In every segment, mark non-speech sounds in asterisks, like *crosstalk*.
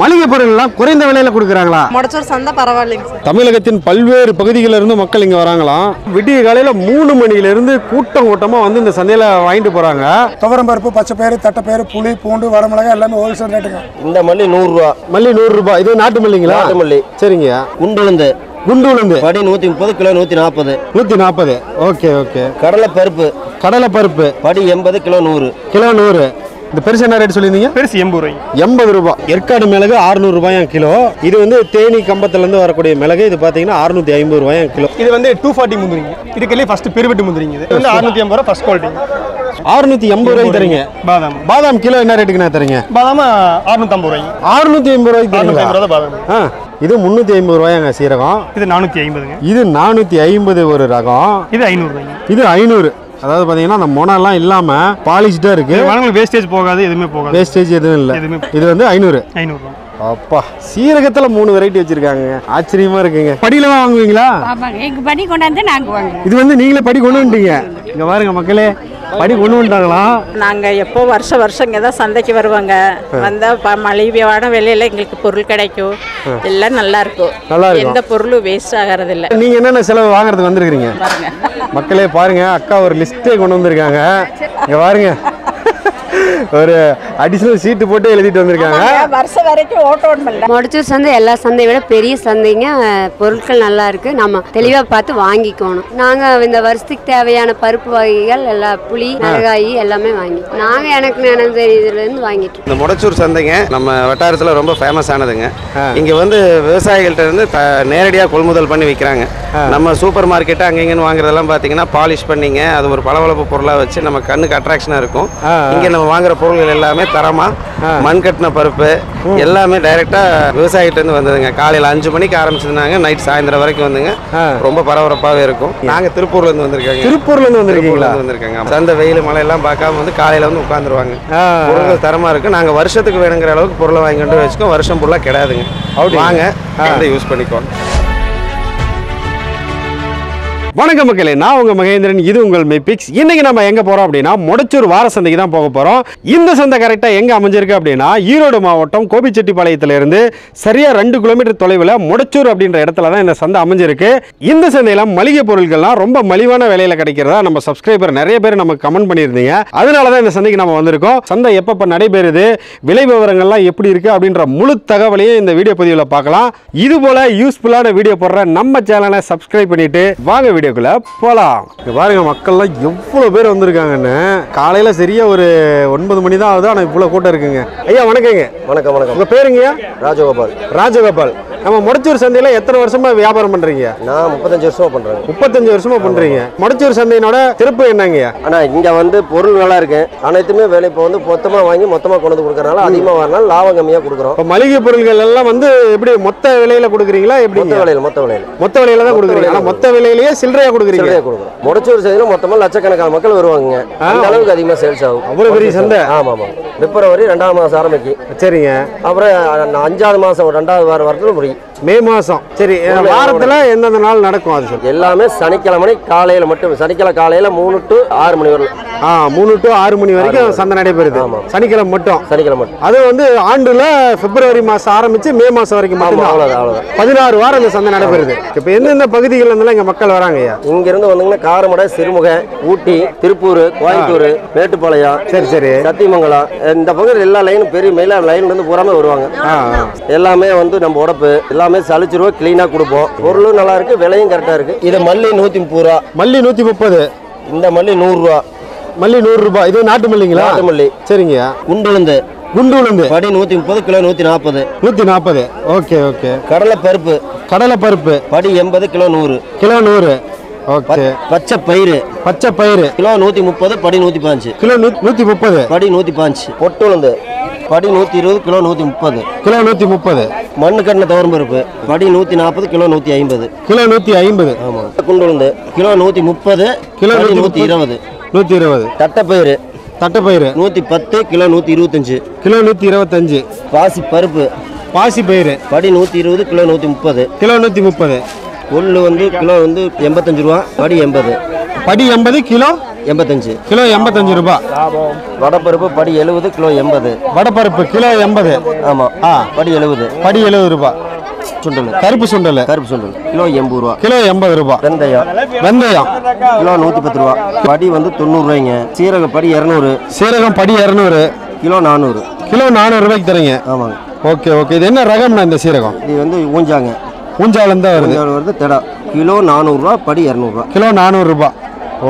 மளிகை பொருள்லாம் குறைந்த விலையில கொடுக்குறாங்களா? முடச்சூர் சந்தை பரவாயில்லைங்க சார். தமிழகத்தின் பல்வேறு பகுதிகளில் இருந்து மக்கள் இங்க வராங்களாம் விடிய காலையில மூணு மணில இருந்து கூட்டம் கூட்டமா வந்து இந்த சந்தையில வாங்கிட்டு போறாங்க. துவரம் பருப்பு பச்சை பயிறு தட்டைப்பயிறு புளி பூண்டு வரமிளகாய் எல்லாமே ஹோல்சேல் ரேட்டுங்க இந்த மல்லி நூறுரூவா மல்லி நூறு ரூபாய் இது நாட்டு மல்லிங்களா? நாட்டு மல்லி. சரிங்க. குண்டுளுந்து. குண்டு உளுந்து படி நூற்றி முப்பது கிலோ நூற்றி நாற்பது நூத்தி நாற்பது ஓகே ஓகே. கடலை பருப்பு. கடலை பருப்பு. படி எண்பது கிலோ நூறு. கிலோ நூறு. இந்த பெருசு என்ன ரேட் சொல்லியிருந்தீங்க? பெருசு எண்பது ரூபாய் எண்பது ரூபாய் ஏற்காடு மிளகு அறுநூறு ரூபாய் கிலோ. இது வந்து தேனி கம்பத்துல இருந்து வரக்கூடிய மிளகு. இது பாத்தீங்கன்னா அறுநூத்தி ஐம்பது ரூபாய் கிலோ. இது வந்து டூ ஃபார்ட்டி முந்திரிங்க. இதுக்குள்ளே ஃபர்ஸ்ட் பெருவெட்டு முந்திரிங்க இது. வந்து அறுநூத்தி ஐம்பது ரூபா ஃபர்ஸ்ட் குவாலிட்டி அறுநூத்தி எண்பது ரூபாய்க்கு தரீங்க. பாதாம். பாதாம் கிலோ என்ன ரேட்டுக்குண்ணா தரீங்க? பாதாம் அறுநூத்தம்பது ரூபாய்ங்க. அறுநூத்தி ஐம்பது ரூபாய்க்கு அறுநூத்தி ஐம்பது பாதாம். இது முந்நூற்றி ஐம்பது ரூபாயாங்க சீரகம். இது நானூற்றி ஐம்பதுங்க. இது நானூற்றி ஐம்பது ஒரு ரகம். இது ஐநூறு இது ஐநூறு. அதாவது பார்த்தீங்கன்னா அந்த மொனெல்லாம் இல்லாமல் பாலிஷ்டாக இருக்கு. இது வாங்க வேஸ்டேஜ் போகாது எதுவுமே போகாது. வேஸ்டேஜ் எதுவும் இல்லை. எதுவுமே இது வந்து ஐநூறு. ஐநூறு ரூபாய் அப்பா சீரகத்தில் மூணு வெரைட்டி வச்சிருக்காங்க. ஆச்சரியமா இருக்குங்க. படியில வாங்குவீங்களா? படி கொண்டாந்து வாங்குவோம். இது வந்து நீங்களே படி கொண்டு வந்துட்டீங்க. இங்க பாருங்க மக்களே. படி கொண்டு வந்துட்டாங்களாம் நாங்கள் எப்போ வருஷம் வருஷம் இங்கே தான் சந்தைக்கு வருவாங்க. வந்தால் ப மலிவான விலையில எங்களுக்கு பொருள் கிடைக்கும். எல்லாம் நல்லா இருக்கும். நல்லா இருக்கும். எந்த பொருளும் வேஸ்ட் ஆகிறதில்ல. நீங்க என்னென்ன செலவு வாங்குறதுக்கு வந்திருக்கிறீங்க? மக்களே பாருங்க அக்கா ஒரு லிஸ்ட்டே கொண்டு வந்திருக்காங்க. இங்க பாருங்க. ஒரு அடிஷனல் சீட்டு போட்டு எழுதிட்டு வந்திருக்காங்க. வருஷம் வரைக்கும் ஓட்டோன் பண்ணல. முடிச்சூர் சந்தை எல்லா சந்தையை விட பெரிய சந்தைங்க பொருட்கள் நல்லா இருக்கு. நம்ம தெளிவாக பார்த்து வாங்கிக்கணும். நாங்கள் இந்த வருஷத்துக்கு தேவையான பருப்பு வகைகள் எல்லா புளி மிளகாய் எல்லாமே வாங்கி நாங்கள் எனக்கு நினைவு தெரியுதுலேருந்து வாங்கிட்டு இருக்கோம். இந்த முடச்சூர் சந்தைங்க நம்ம வட்டாரத்தில் ரொம்ப ஃபேமஸ் ஆனதுங்க. இங்கே வந்து விவசாயிகள்ட்ட இருந்து நேரடியாக கொள்முதல் பண்ணி விற்கிறாங்க நம்ம சூப்பர் மார்க்கெட்டு அங்கே இங்கேன்னு வாங்குறதெல்லாம் பார்த்தீங்கன்னா பாலிஷ் பண்ணிங்க அது ஒரு பளபளப்பு பொருளாக வச்சு நம்ம கண்ணுக்கு அட்ராக்ஷனாக இருக்கும். இங்கே நம்ம வாங்குற பொருள்கள் எல்லாமே தரமாக மண் கட்டின பருப்பு எல்லாமே டைரெக்டாக விவசாயிகிட்டேருந்து வந்ததுங்க. காலையில் அஞ்சு மணிக்கு ஆரம்பிச்சிருந்தாங்க நைட் சாயந்தரம் வரைக்கும் வந்துங்க. ரொம்ப பரபரப்பாகவே இருக்கும். நாங்கள் திருப்பூர்லேருந்து வந்திருக்காங்க. திருப்பூர்ல இருந்து வந்திருக்கீங்களா? திருப்பூர்லேருந்து வந்திருக்காங்க. சந்தை வெயில் மழை எல்லாம் பார்க்காம வந்து காலையில் வந்து உட்காந்துருவாங்க ஆ. பொருட்கள் தரமா இருக்கு. நாங்க வருஷத்துக்கு வேணுங்கிற அளவுக்கு பொருளை வாங்கி கொண்டு வச்சுக்கோம் வருஷம் ஃபுல்லாக கிடையாதுங்க வாங்க யூஸ் பண்ணிக்கோங்க. வணக்கம் மக்களே நான் உங்க மகேந்திரன் இது உங்கள் மெபிக்ஸ் இன்னைக்கு நம்ம எங்க போறோம் அப்படின்னா முடச்சூர் வார சந்தைக்கு தான் போக போறோம். இந்த சந்தை கரெக்டா எங்க அமைஞ்சிருக்கு அப்படின்னா ஈரோடு மாவட்டம் கோபிச்செட்டிப்பாளையத்துல இருந்து சரியா ரெண்டு கிலோமீட்டர் தொலைவில் முடச்சூர் அப்படின்ற இடத்துல தான் இந்த சந்தை அமைஞ்சிருக்கு. இந்த சந்தையில மளிகை பொருட்கள்லாம் ரொம்ப மலிவான விலையில கிடைக்கிறதா நம்ம சப்ஸ்கிரைபர் நிறைய பேர் நமக்கு கமெண்ட் பண்ணியிருந்தீங்க. அதனால தான் இந்த சந்தைக்கு நம்ம வந்திருக்கோம். சந்தை எப்பப்ப நடைபெறுது விலை விவரங்கள்லாம் எப்படி இருக்கு அப்படின்ற முழு தகவலையும் இந்த வீடியோ பதிவில் பார்க்கலாம். இது போல யூஸ்ஃபுல்லான வீடியோ போடுற நம்ம சேனலை சப்ஸ்கிரைப் பண்ணிட்டு வாங்க வீடியோக்குள்ள போலாம். இங்க பாருங்க மக்கள்லாம் எவ்வளவு பேர் வந்திருக்காங்கன்னு. காலையில சரியா ஒரு ஒன்பது மணி தான் ஆகுது ஆனா இவ்வளவு கூட்டம் இருக்குங்க. ஐயா வணக்கங்க. வணக்கம் வணக்கம். உங்க பேருங்கய்யா ராஜகோபால். ராஜகோபால். நம்ம முடச்சூர் சந்தையில எத்தனை வருஷமா வியாபாரம் பண்றீங்க? நான் முப்பத்தஞ்சு வருஷமா பண்ணுறேன் முப்பத்தஞ்சு வருஷமா பண்றீங்க. முடச்சூர் சந்தையினோட திருப்பு என்னங்கய்யா? ஆனால் இங்கே வந்து பொருள் நல்லா இருக்கு. அனைத்துமே வேலை இப்போ வந்து மொத்தமாக வாங்கி மொத்தமாக கொண்டு கொடுக்கறனால அதிகமாக வரனால லாபம் கம்மியாக கொடுக்குறோம். இப்ப மளிகை பொருட்கள் எல்லாம் வந்து எப்படி மொத்த விலையில கொடுக்குறீங்களா எப்படி மொத்த விலையில் மொத்த விலையில். மொத்த விலையில தான் கொடுக்குறீங்க. ஆனா மொத்த விலையிலேயே சில்லறையா கொடுக்குறீங்க. கொடுக்குறோம். முடச்சூர் செய்தியில் மொத்தமாக லட்சக்கணக்கான மக்கள் வருவாங்க அந்த அளவுக்கு அதிகமாக சேல்ஸ் ஆகும். அவ்வளவு பெரிய சந்தை. ஆமாம் ஆமாம். பிப்ரவரி ரெண்டாவது மாதம் ஆரம்பிக்கும் சரிங்க. அப்புறம் அஞ்சாவது மாதம் ரெண்டாவது வாரம் வரத்துல முடியும். மே மாசம். சரி வாரத்துல எந்தெந்த நாள் நடக்கும் அது சொல்லு. எல்லாமே சனிக்கிழமை காலையில் மட்டும் சனிக்கிழமை காலையில் மூணு டு ஆறு மணி வரலாம். ஆ மூணு டு ஆறு மணி வரைக்கும் சந்தை நடைபெறுது. ஆமா. சனிக்கிழமை மட்டும். சனிக்கிழமை மட்டும். அது வந்து ஆண்டுல பிப்ரவரி மாசம் ஆரம்பிச்சு மே மாசம் வரைக்கும் ஆமாம் மட்டும்தான். அவ்வளோதான் அவ்வளோதான் பதினாறு வாரம் இந்த சந்தை நடைபெறுது. இப்ப எந்தெந்த பகுதிகள்ல இருந்தெல்லாம் இங்க மக்கள் வராங்க ஐயா. இங்கிருந்து வந்தீங்கன்னா காரமடை சிறுமுகை ஊட்டி திருப்பூர் கோயம்புத்தூர் மேட்டுப்பாளையம் சரி சரி. சத்தியமங்கலம் இந்த பக்கம் எல்லா லைனும் பெரிய மெயிலாக லைன்ல இருந்து பூராமே வருவாங்க. எல்லாமே வந்து நம்ம உடப்பு எல்லாமே சளிச்சு ரூபா கிளீனாக கொடுப்போம். பொருளும் நல்லா இருக்கு விலையும் கரெக்டாக இருக்கு. இது மல்லி நூற்றி முப்பது ரூபா. மல்லி நூத்தி முப்பது. இந்த மல்லி நூறுரூவா மல்லி நூறு ரூபாய் இது நாட்டு மல்லிங்களா? நாட்டு மல்லி. சரிங்க. குண்டுளுந்து. குண்டு உளுந்து படி நூற்றி முப்பது கிலோ நூற்றி நாற்பது. நூத்தி நாற்பது. Okay okay. கடலை பருப்பு. கடலை பருப்பு. படி எண்பது கிலோ நூறு. கிலோ நூறு. ஓகே. பச்சை பயிறு. பச்சை பயிறு. கிலோ நூற்றி முப்பது படி நூற்றி பாஞ்சு கிலோ நூ- நூத்தி முப்பது. படி நூற்றி பாஞ்சு பொட்டுளுந்து. படி நூற்றி இருபது கிலோ நூற்றி முப்பது கிலோ நூத்தி முப்பது மண்ணு கட்டின துவரம் பருப்பு படி நூற்றி நாற்பது கிலோ நூற்றி ஐம்பது கிலோ நூத்தி ஐம்பது ஆமாம் குண்டுளுந்து கிலோ நூற்றி முப்பது கிலோ நூற்றி இருபது நூத்தி இருபது தட்டைப்பயிறு தட்டைப்பயிறு. நூற்றி பத்து கிலோ நூற்றி இருபத்தஞ்சு கிலோ நூத்தி இருபத்தஞ்சு பாசி பருப்பு பாசி பயிறு படி நூற்றி இருபது கிலோ நூற்றி முப்பது கிலோ நூத்தி முப்பது கொள்ளு வந்து கிலோ வந்து எண்பத்தஞ்சு ரூபா படி எண்பது. படி எண்பது கிலோ? எண்பத்தஞ்சு. கிலோ எண்பத்தஞ்சு ரூபாய் வடப்பருப்பு படி எழுபது கிலோ எண்பது. வடப்பருப்பு கிலோ எண்பது. ஆமாம் ஆ. படி எழுபது படி எழுபது ரூபாய் சுண்டல். கருப்பு சுண்டல். கருப்பு சுண்டல். கிலோ எண்பது ரூபா. கிலோ எண்பது ரூபாய் வெந்தயம். வெந்தயம். கிலோ நூற்றி பத்து ரூபா. படி வந்து தொண்ணூறுரூவாய்ங்க சீரக படி இரநூறு. சீரகம் படி இரநூறு. கிலோ நானூறு. கிலோ நானூறு ரூபாய்க்கு தரீங்க. ஆமாங்க. Okay okay. இது என்ன ரகம்ண்ணா இந்த சீரகம்? இது வந்து ஊஞ்சாங்க. ஊஞ்சாலேருந்து தான் வருது வருது தெடா. கிலோ நானூறுரூவா படி இரநூறுவா. கிலோ நானூறு ரூபாய்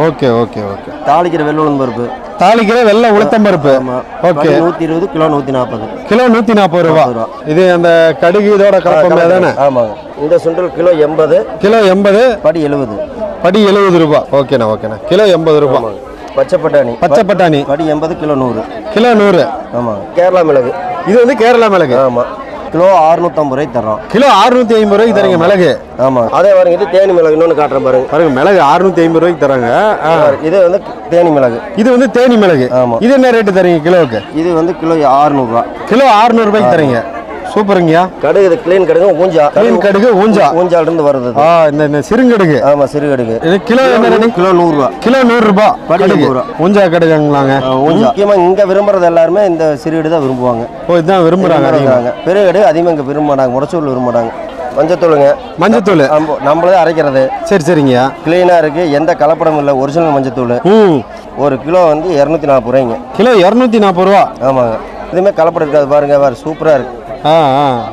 ஓகே ஓகே ஓகே. தாளிக்கிற வெள்ளுளுந்து பருப்பு. தாளிக்கிற வெள்ளை உளுத்தம்பருப்பு ஆமாம் ஓகே. நூற்றி இருபது கிலோ நூற்றி நாற்பது கிலோ நூற்றி நாற்பது ரூபா. இது அந்த கடுகு இதோட கலப்பமே தானே? ஆமாங்க இந்த சுண்டல் கிலோ எண்பது. கிலோ எண்பது. படி எழுபது. படி எழுபது ரூபா. ஓகேண்ணா ஓகேண்ணா. கிலோ எண்பது ரூபா. பச்சை பட்டாணி. பச்சை பட்டாணி. படி எண்பது கிலோ நூறு. கிலோ நூறு. ஆமாங்க கேரளா மிளகு. இது வந்து கேரளா மிளகு. ஆமாம் கிலோ அறுநூத்தம்பது ரூபாய்க்கு தர்றோம். கிலோ அறுநூத்தி ஐம்பது ரூபாய்க்கு தரீங்க மிளகு? ஆமாம் அதே பாருங்க இது தேனி மிளகு இன்னொன்று காட்டுறேன் பாருங்க. பாருங்க மிளகு அறுநூத்தி ஐம்பது ரூபாய்க்கு தராங்க ஆ. இது வந்து தேனி மிளகு. இது வந்து தேனி மிளகு. ஆமா. இது என்ன ரேட்டு தரீங்க கிலோவுக்கு? இது வந்து கிலோ அறுநூறுவா கிலோ 600 ரூபாய்க்கு தரீங்க சூப்பருங்கய்யா. கடுகு இது க்ளீன் கடுகு ஊஞ்சா. Clean கடுகு, ஊஞ்சா. ஊஞ்சால இருந்து வருது ஆ இந்த இந்த சிறுங்கடுகு. ஆமா சிறு கடுகு இது கிலோ என்ன கிலோ நூறுரூவா. கிலோ நூறு ரூபாய் படி கடுகு. ஊஞ்சா கடுகுங்களாங்க. ஊஞ்சா. முக்கியமாக இங்கே விரும்புறது எல்லாருமே இந்த சிறுகடு தான் விரும்புவாங்க. ஓ இதுதான் விரும்புறாங்க பெரிய கடுகு அதிகமாக இங்கே விரும்ப மாட்டாங்க முடச்சூரில் விரும்ப மாட்டாங்க மஞ்சத்தூளுங்க. மஞ்சத்தூள். நம்ம நம்மளே அரைக்கிறது. சரி சரிங்கய்யா. க்ளீனாக இருக்குது எந்த கலப்படமும் இல்லை. ஒரிஜினல் மஞ்சத்தூள். ஒரு கிலோ வந்து இரநூத்தி நாற்பது ரூபாய்ங்க. கிலோ இரநூத்தி நாற்பது ரூபா. ஆமாங்க. இதுவுமே கலப்படம் இருக்காது. பாருங்க பாரு. சூப்பராக இருக்கு. ஆ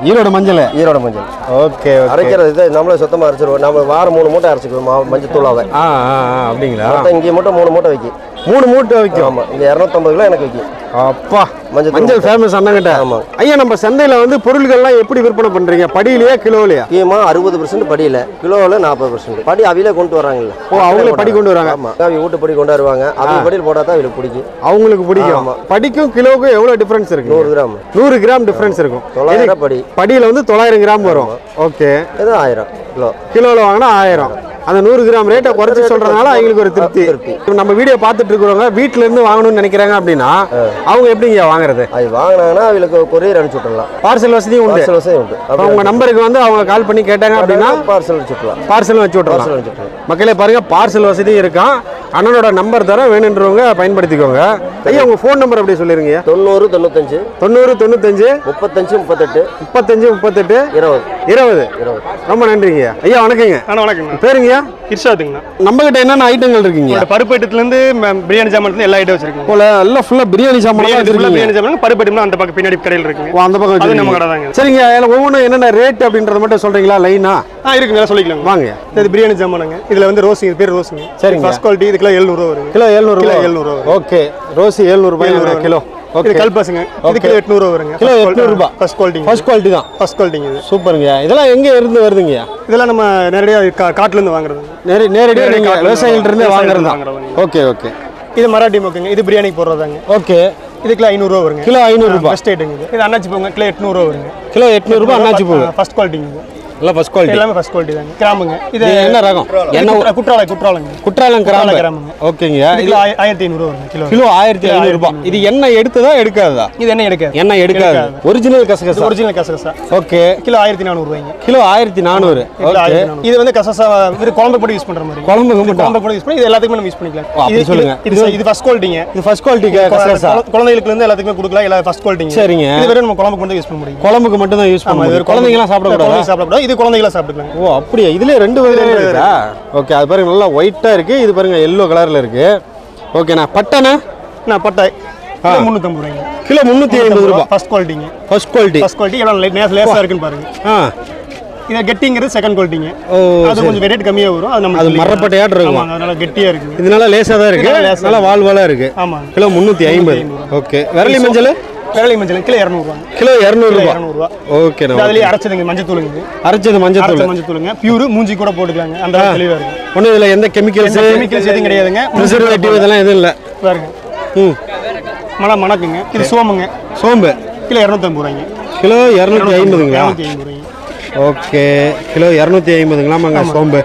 ஈரோடு மஞ்சள். ஈரோட மஞ்சள். ஓகே அரைக்கிறது இது நம்மளே சுத்தமாக அரைச்சிருவோம். நம்ம வாரம் மூணு மூட்டை அரைச்சிக்குவோம் மா- மஞ்சத்தூளாவே ஆ ஆ ஆ. அப்படிங்களா? இங்கே மட்டும் மூணு மூட்டை வைக்கும் மூணு மூட்டை வைக்கும். ஆமாம் இங்கே இரநூத்தம்பது கிலோ எனக்கு வைக்கும். அப்பா மஞ்சள் மஞ்சள் ஃபேமஸ் அண்ணங்கிட்ட ஆமா. ஐயா நம்ம சந்தையில வந்து பொருள்கள்லாம் எப்படி விற்பனை பண்றீங்க? படியிலையா கிலோலையா? முக்கியமாக அறுபது பர்சன்ட் படியில் கிலோவில் நாற்பது பர்சன்ட் படி அவிலே கொண்டு வராங்கல்ல ஓ, அவங்களே படி கொண்டு வராங்க. ஆமாம் அவங்க வீட்டு படி கொண்டு வருவாங்க. அவங்க படியில் போட்டால் தான் அவங்களுக்கு பிடிக்கும். அவங்களுக்கு பிடிக்கும். ஆமா. படிக்கும் கிலோவுக்கும் எவ்வளவு டிஃபரன்ஸ் இருக்கு? நூறு கிராம். நூறு கிராம் டிஃபரன்ஸ் இருக்கும். தொள்ளாயிரம் இது படி. படியில வந்து தொள்ளாயிரம் கிராம் வரும். ஓகே. இது ஆயிரம் கிலோ. கிலோல வாங்கினா ஆயிரம். அந்த நூறு கிராம் ரேட்டை குறைச்சி சொல்றதுனால அவங்களுக்கு ஒரு திருப்தி. இப்ப நம்ம வீடியோ பார்த்துட்டு இருக்கிறவங்க வீட்ல இருந்து வாங்கணும்னு நினைக்கிறாங்க அப்படின்னா அவங்க எப்படிங்க வாங்குறது? அது வாங்கினாங்கன்னா அவங்களுக்கு கொரியர் அனுப்பிச்சு விட்டுடலாம் பார்சல் வசதியும் உண்டு. பார்சல் வசதி உண்டு. அப்ப உங்க நம்பருக்கு வந்து அவங்க கால் பண்ணி கேட்டாங்க அப்படின்னா பார்சல் அனுப்பிச்சு விட்டுலாம் பார்சல் வச்சு விட்டுலாம் மக்களே பாருங்க பார்சல் வசதியும் இருக்கான். அண்ணனோட நம்பர் தர வேணுன்றவங்க பயன்படுத்திக்கோங்க. ஐயா உங்க ஃபோன் நம்பர் அப்படியே சொல்லிருங்க தொண்ணூறு தொண்ணூத்தஞ்சு தொண்ணூறு தொண்ணூத்தஞ்சு முப்பத்தஞ்சு முப்பத்தெட்டு முப்பத்தஞ்சு முப்பத்தெட்டு இருபது. இருபது. இருபது. ரொம்ப நன்றிங்க ஐயா. வணக்கங்க. ஆனால் வணக்கங்கண்ணா பேருங்கய்யா இர்ஷாதுங்கண்ணா நம்ம கிட்ட என்னென்ன ஐட்டங்கள் இருக்குங்க? பருப்பு ஐட்டத்துலேருந்து பிரியாணி சாமான்லேருந்து எல்லா ஐட்டம் வச்சிருக்கோங்க போல எல்லாம் ஃபுல்லா பிரியாணி சாமான் பிரியாணி ஃபுல்லாக சாமான் பருப்பு ஐட்டம்லாம் அந்த பக்கம் பின்னாடி கடையில் இருக்குங்க. அந்த பக்கம் அது நம்ம. கடை தாங்க. சரிங்க அதில் ஒவ்வொன்றும் என்னென்ன ரேட் அப்படின்றத மட்டும் சொல்றீங்களா? லைனா ஆ? இருக்குங்க எல்லாம் சொல்லிக்கலாங்க. வாங்க. இது பிரியாணி சாமானுங்க. இதில் வந்து ரோஸுங்க பேர் ரோஸுங்க. சரிங்க. ஃபர்ஸ்ட் குவாலிட்டி இது கிலோ எழுநூறுவா வருங்க. கிலோ எழுநூறு கிலோ ரூபாய் 700 ரூபா. ஓகே. ரோஸ் எழுநூறு ரூபாய் எழுநூறு கிலோ. ஓகே. கல்பாசுங்க. இது. கிலோ எட்நூறுவா வருங்க. கிலோ 800 ரூபாய். ஃபர்ஸ்ட் குவாலிட்டி தான். ஃபர்ஸ்ட் குவாலிட்டிங்க இது. சூப்பருங்க. இதெல்லாம் எங்க இருந்து வருதுங்கய்யா இதெல்லாம் நம்ம நேரடியாக காட்டுலேருந்து வாங்குறது. நேரடி நேரடியாக நேரடி நீங்கள் காட்டுல விவசாயிகள்ட்ட இருந்தே விவசாயிகள்ட்ட வாங்குறது தான். Okay okay. இது மராட்டி மொக்குங்க. இது பிரியாணிக்கு போடுறதாங்க. ஓகே. இது கிலோ ஐநூறுரூவா வருங்க. கிலோ ஐநூறு ரூபாய் ஃபர்ஸ்ட் ஐட்டுங்க இது. அண்ணாச்சி போங்க கிலோ எட்நூறுவா வருங்க. கிலோ எட்நூறுபா அண்ணாச்சி பூ ஃபர்ஸ்ட் குவாலிட்டிங்க எல்லாம் ஃபர்ஸ்ட் குவாலிட்டி எல்லாமே ஃபர்ஸ்ட் குவாலிட்டி தாங்க. கிராமுங்க. இது என்ன ரகம்? என்ன குற்ற- குற்றால குற்றாலங்க. குற்றாலம் கிராம்பு கிராம்புங்க. ஓகேங்க. இது ஆயிரத்தி ஐநூறுவா வருங்க கிலோ. கிலோ ஆயிரத்தி ஐநூறு ரூபாய். இது எண்ணெய் எடுத்ததா எடுக்காததா? இது என்ன எடுக்காது. எண்ணெய் எடுக்காது. ஒரிஜினல் கசகசா. ஒரிஜினல் கசகசா. ஓகே. கிலோ ஆயிரத்தி நானூறுவாய்ங்க கிலோ ஆயிரத்தி நானூறு. ஓகே. இது வந்து கசகசா இது குழம்பு போட்டு யூஸ் பண்ற மாதிரி. மட்டும் குழம்பு போட்டு யூஸ் பண்ணி இது எல்லாத்துக்குமே நம்ம யூஸ் பண்ணிக்கலாம். இது- சொல்லுங்க. இது இது- ஃபர்ஸ்ட் குவாலிட்டிங்க இது ஃபர்ஸ்ட் குவாலிட்டி கசகசா. குழந்தைகளுக்கு இருந்து எல்லாத்துக்குமே கொடுக்கலாம். எல்லா ஃபர்ஸ்ட் குவாலிட்டிங்க சரிங்க. இது வெறும் நம்ம குழம்புக்கு மட்டும் யூஸ் பண்ண முடியும். குழம்புக்கு மட்டும் தான் யூஸ் பண்ண முடியும். ஒரு குழந்தைங்களாம் சாப்பிடக்கூடாதா? குழந்தைங்க சாப்பிடக்கூடாது. இது குழந்தைகளா சாப்பிட்டுக்கலாம் ஓ அப்படியா? இதுலயே ரெண்டு வகையில இருக்கா ஓகே அது பாருங்க நல்லா ஒயிட்டா இருக்கு. இது பாருங்க எல்லோ கலர்ல இருக்கு. ஓகேண்ணா பட்டனா நான் பட்டாய் முந்நூற்றம்பது ரூபாய்ங்க. கிலோ முந்நூற்றி ஐம்பது ரூபாய். ஃபர்ஸ்ட் குவாலிட்டிங்க ஃபர்ஸ்ட் குவாலிட்டி ஃபர்ஸ்ட் குவாலிட்டி எவ்வளோ லேஸாக இருக்குன்னு பாருங்க. ஆ. இது கெட்டிங்கிறது செகண்ட் குவாலிட்டிங்க ஓ அது கொஞ்சம் ரேட் கம்மியாக வரும். அது நம்ம அது மரப்பட்டையாட்டு இருக்கும். அதனால கெட்டியாக இருக்குங்க. இதனால லேசாக தான் இருக்கு. இதனால லேசா நல்லா வால்வாலா இருக்கு. ஆமாங்க. கிலோ முந்நூற்றி ஐம்பது. ஓகே விரலி மஞ்சள்? விரலி மஞ்சள் கிலோ இரநூறுவாங்க கிலோ இரநூறுவா. ஓகேண்ணா இது அதுலேயே அரைச்சதுங்க மஞ்சள் தூளுங்க. அரைச்சது மஞ்சள் தூள். மஞ்சள் தூளுங்க. பியூர் மூஞ்சி கூட போட்டுக்கலாங்க. அந்த தெளிவாக இருக்கும். ஒன்றும் இதில் எந்த கெமிக்கல்ஸ் கெமிக்கல்ஸ் எதுவும் கிடையாதுங்க. ப்ரிசர்வேட்டிவ் இதெல்லாம் எதுவும் இல்லை. பாருங்க. ம். மணம் மணக்குங்க. இது சோமுங்க சோம்பு. கிலோ இரநூத்தம்பது ரூபாய்ங்க. கிலோ இரநூத்தி ஐம்பதுங்களா? ஓகே. கிலோ இரநூத்தி ஐம்பதுங்களாமாங்க சோம்பு.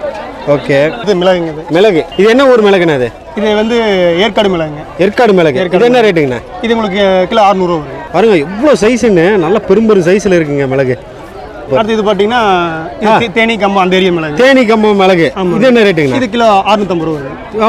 ஓகே. இது மிளகுங்க இது. மிளகு. இது என்ன ஊர் மிளகுண்ணா இது? இது வந்து ஏற்காடு மிளகுங்க. ஏற்காடு மிளகு. இது என்ன ரேட்டுங்கண்ணா? இது உங்களுக்கு கிலோ அறுநூறுவா பாருங்கள் பாருங்க இவ்வளோ சைஸுன்னு நல்ல பெரும்பெரும் சைஸில் இருக்குங்க மிளகு. அடுத்து இது பார்த்தீங்கன்னா தேனி கம்பம் அந்த ஏரியா மிளகு. தேனி கம்பம் மிளகு. இது என்ன ரேட்டுங்கண்ணா இது கிலோ அறுநூத்தம்பது ரூபா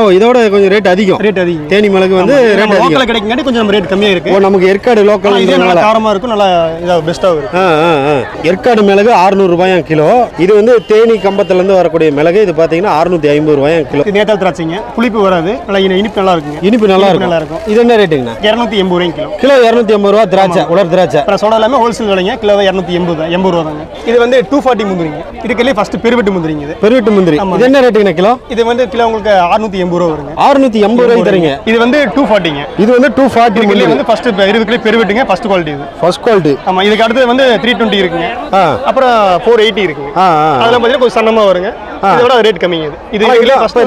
ஓ இதோட கொஞ்சம் ரேட் அதிகம். ரேட் அதிகம். தேனி மிளகு வந்து ரேட் லோக்கலில் கிடைக்குங்காட்டி கொஞ்சம் நம்ம ரேட் கம்மியாக இருக்கு. ஓ நமக்கு ஏற்காடு லோக்கல் இதே நல்லா காரமாக இருக்கும் நல்லா இதாக பெஸ்ட்டாக இருக்கும். ஏற்காடு மிளகு 600 ரூபாயா கிலோ. இது வந்து தேனி கம்பத்துலேருந்து வரக்கூடிய மிளகு. இது பார்த்தீங்கன்னா அறுநூத்தி ஐம்பது ரூபாயா கிலோ. நேத்தால் திராட்சைங்க. புளிப்பு வராது. நல்லா இனி- இனிப்பு நல்லா இருக்குங்க. இனிப்பு நல்லா இனிப்பு நல்லா இருக்கும். இருக்கும் இது என்ன ரேட்டுங்கண்ணா இரநூத்தி எண்பது ரூபாய்க்கு கிலோ. கிலோ இரநூத்தி ஐம்பது ரூபா திராட்சை உலர் திராட்சை. சோடா எல்லாமே ஹோல்சேல் விலைங்க. கிலோ இரநூத்தி எண்பது எண்பது ரூபா தாங்க. இது வந்து டூ ஃபார்ட்டி முந்திரிங்க. இதுக்கெல்லாம் ஃபர்ஸ்ட் பெருவெட்டு முந்திரிங்க இது. பெருவிட்டு முந்திரி. ஆமா. இது என்ன ரேட்டுங்கண்ணா கிலோ? இது வந்து கிலோ உங்களுக்கு அறுநூத்தி எண்பது ரூபா வருங்க. அறுநூத்தி எண்பது ரூபாய்க்கு தரீங்க. இது வந்து டூ ஃபார்ட்டிங்க இது வந்து டூ ஃபார்ட்டி இதுக்குள்ளே வந்து ஃபர்ஸ்ட் இருபதுக்குள்ளே பெருவெட்டுங்க ஃபர்ஸ்ட் குவாலிட்டி இது. ஃபர்ஸ்ட் குவாலிட்டி ஆமா இதுக்கு அடுத்தது வந்து த்ரீ டுவெண்ட்டி இருக்குங்க. அப்புறம் ஃபோர் எயிட்டி இருக்குங்க. அதெல்லாம் பார்த்தீங்கன்னா கொஞ்சம் சன்னமாக வருங்க. இதோட ரேட் கம்மிங்க இது. இது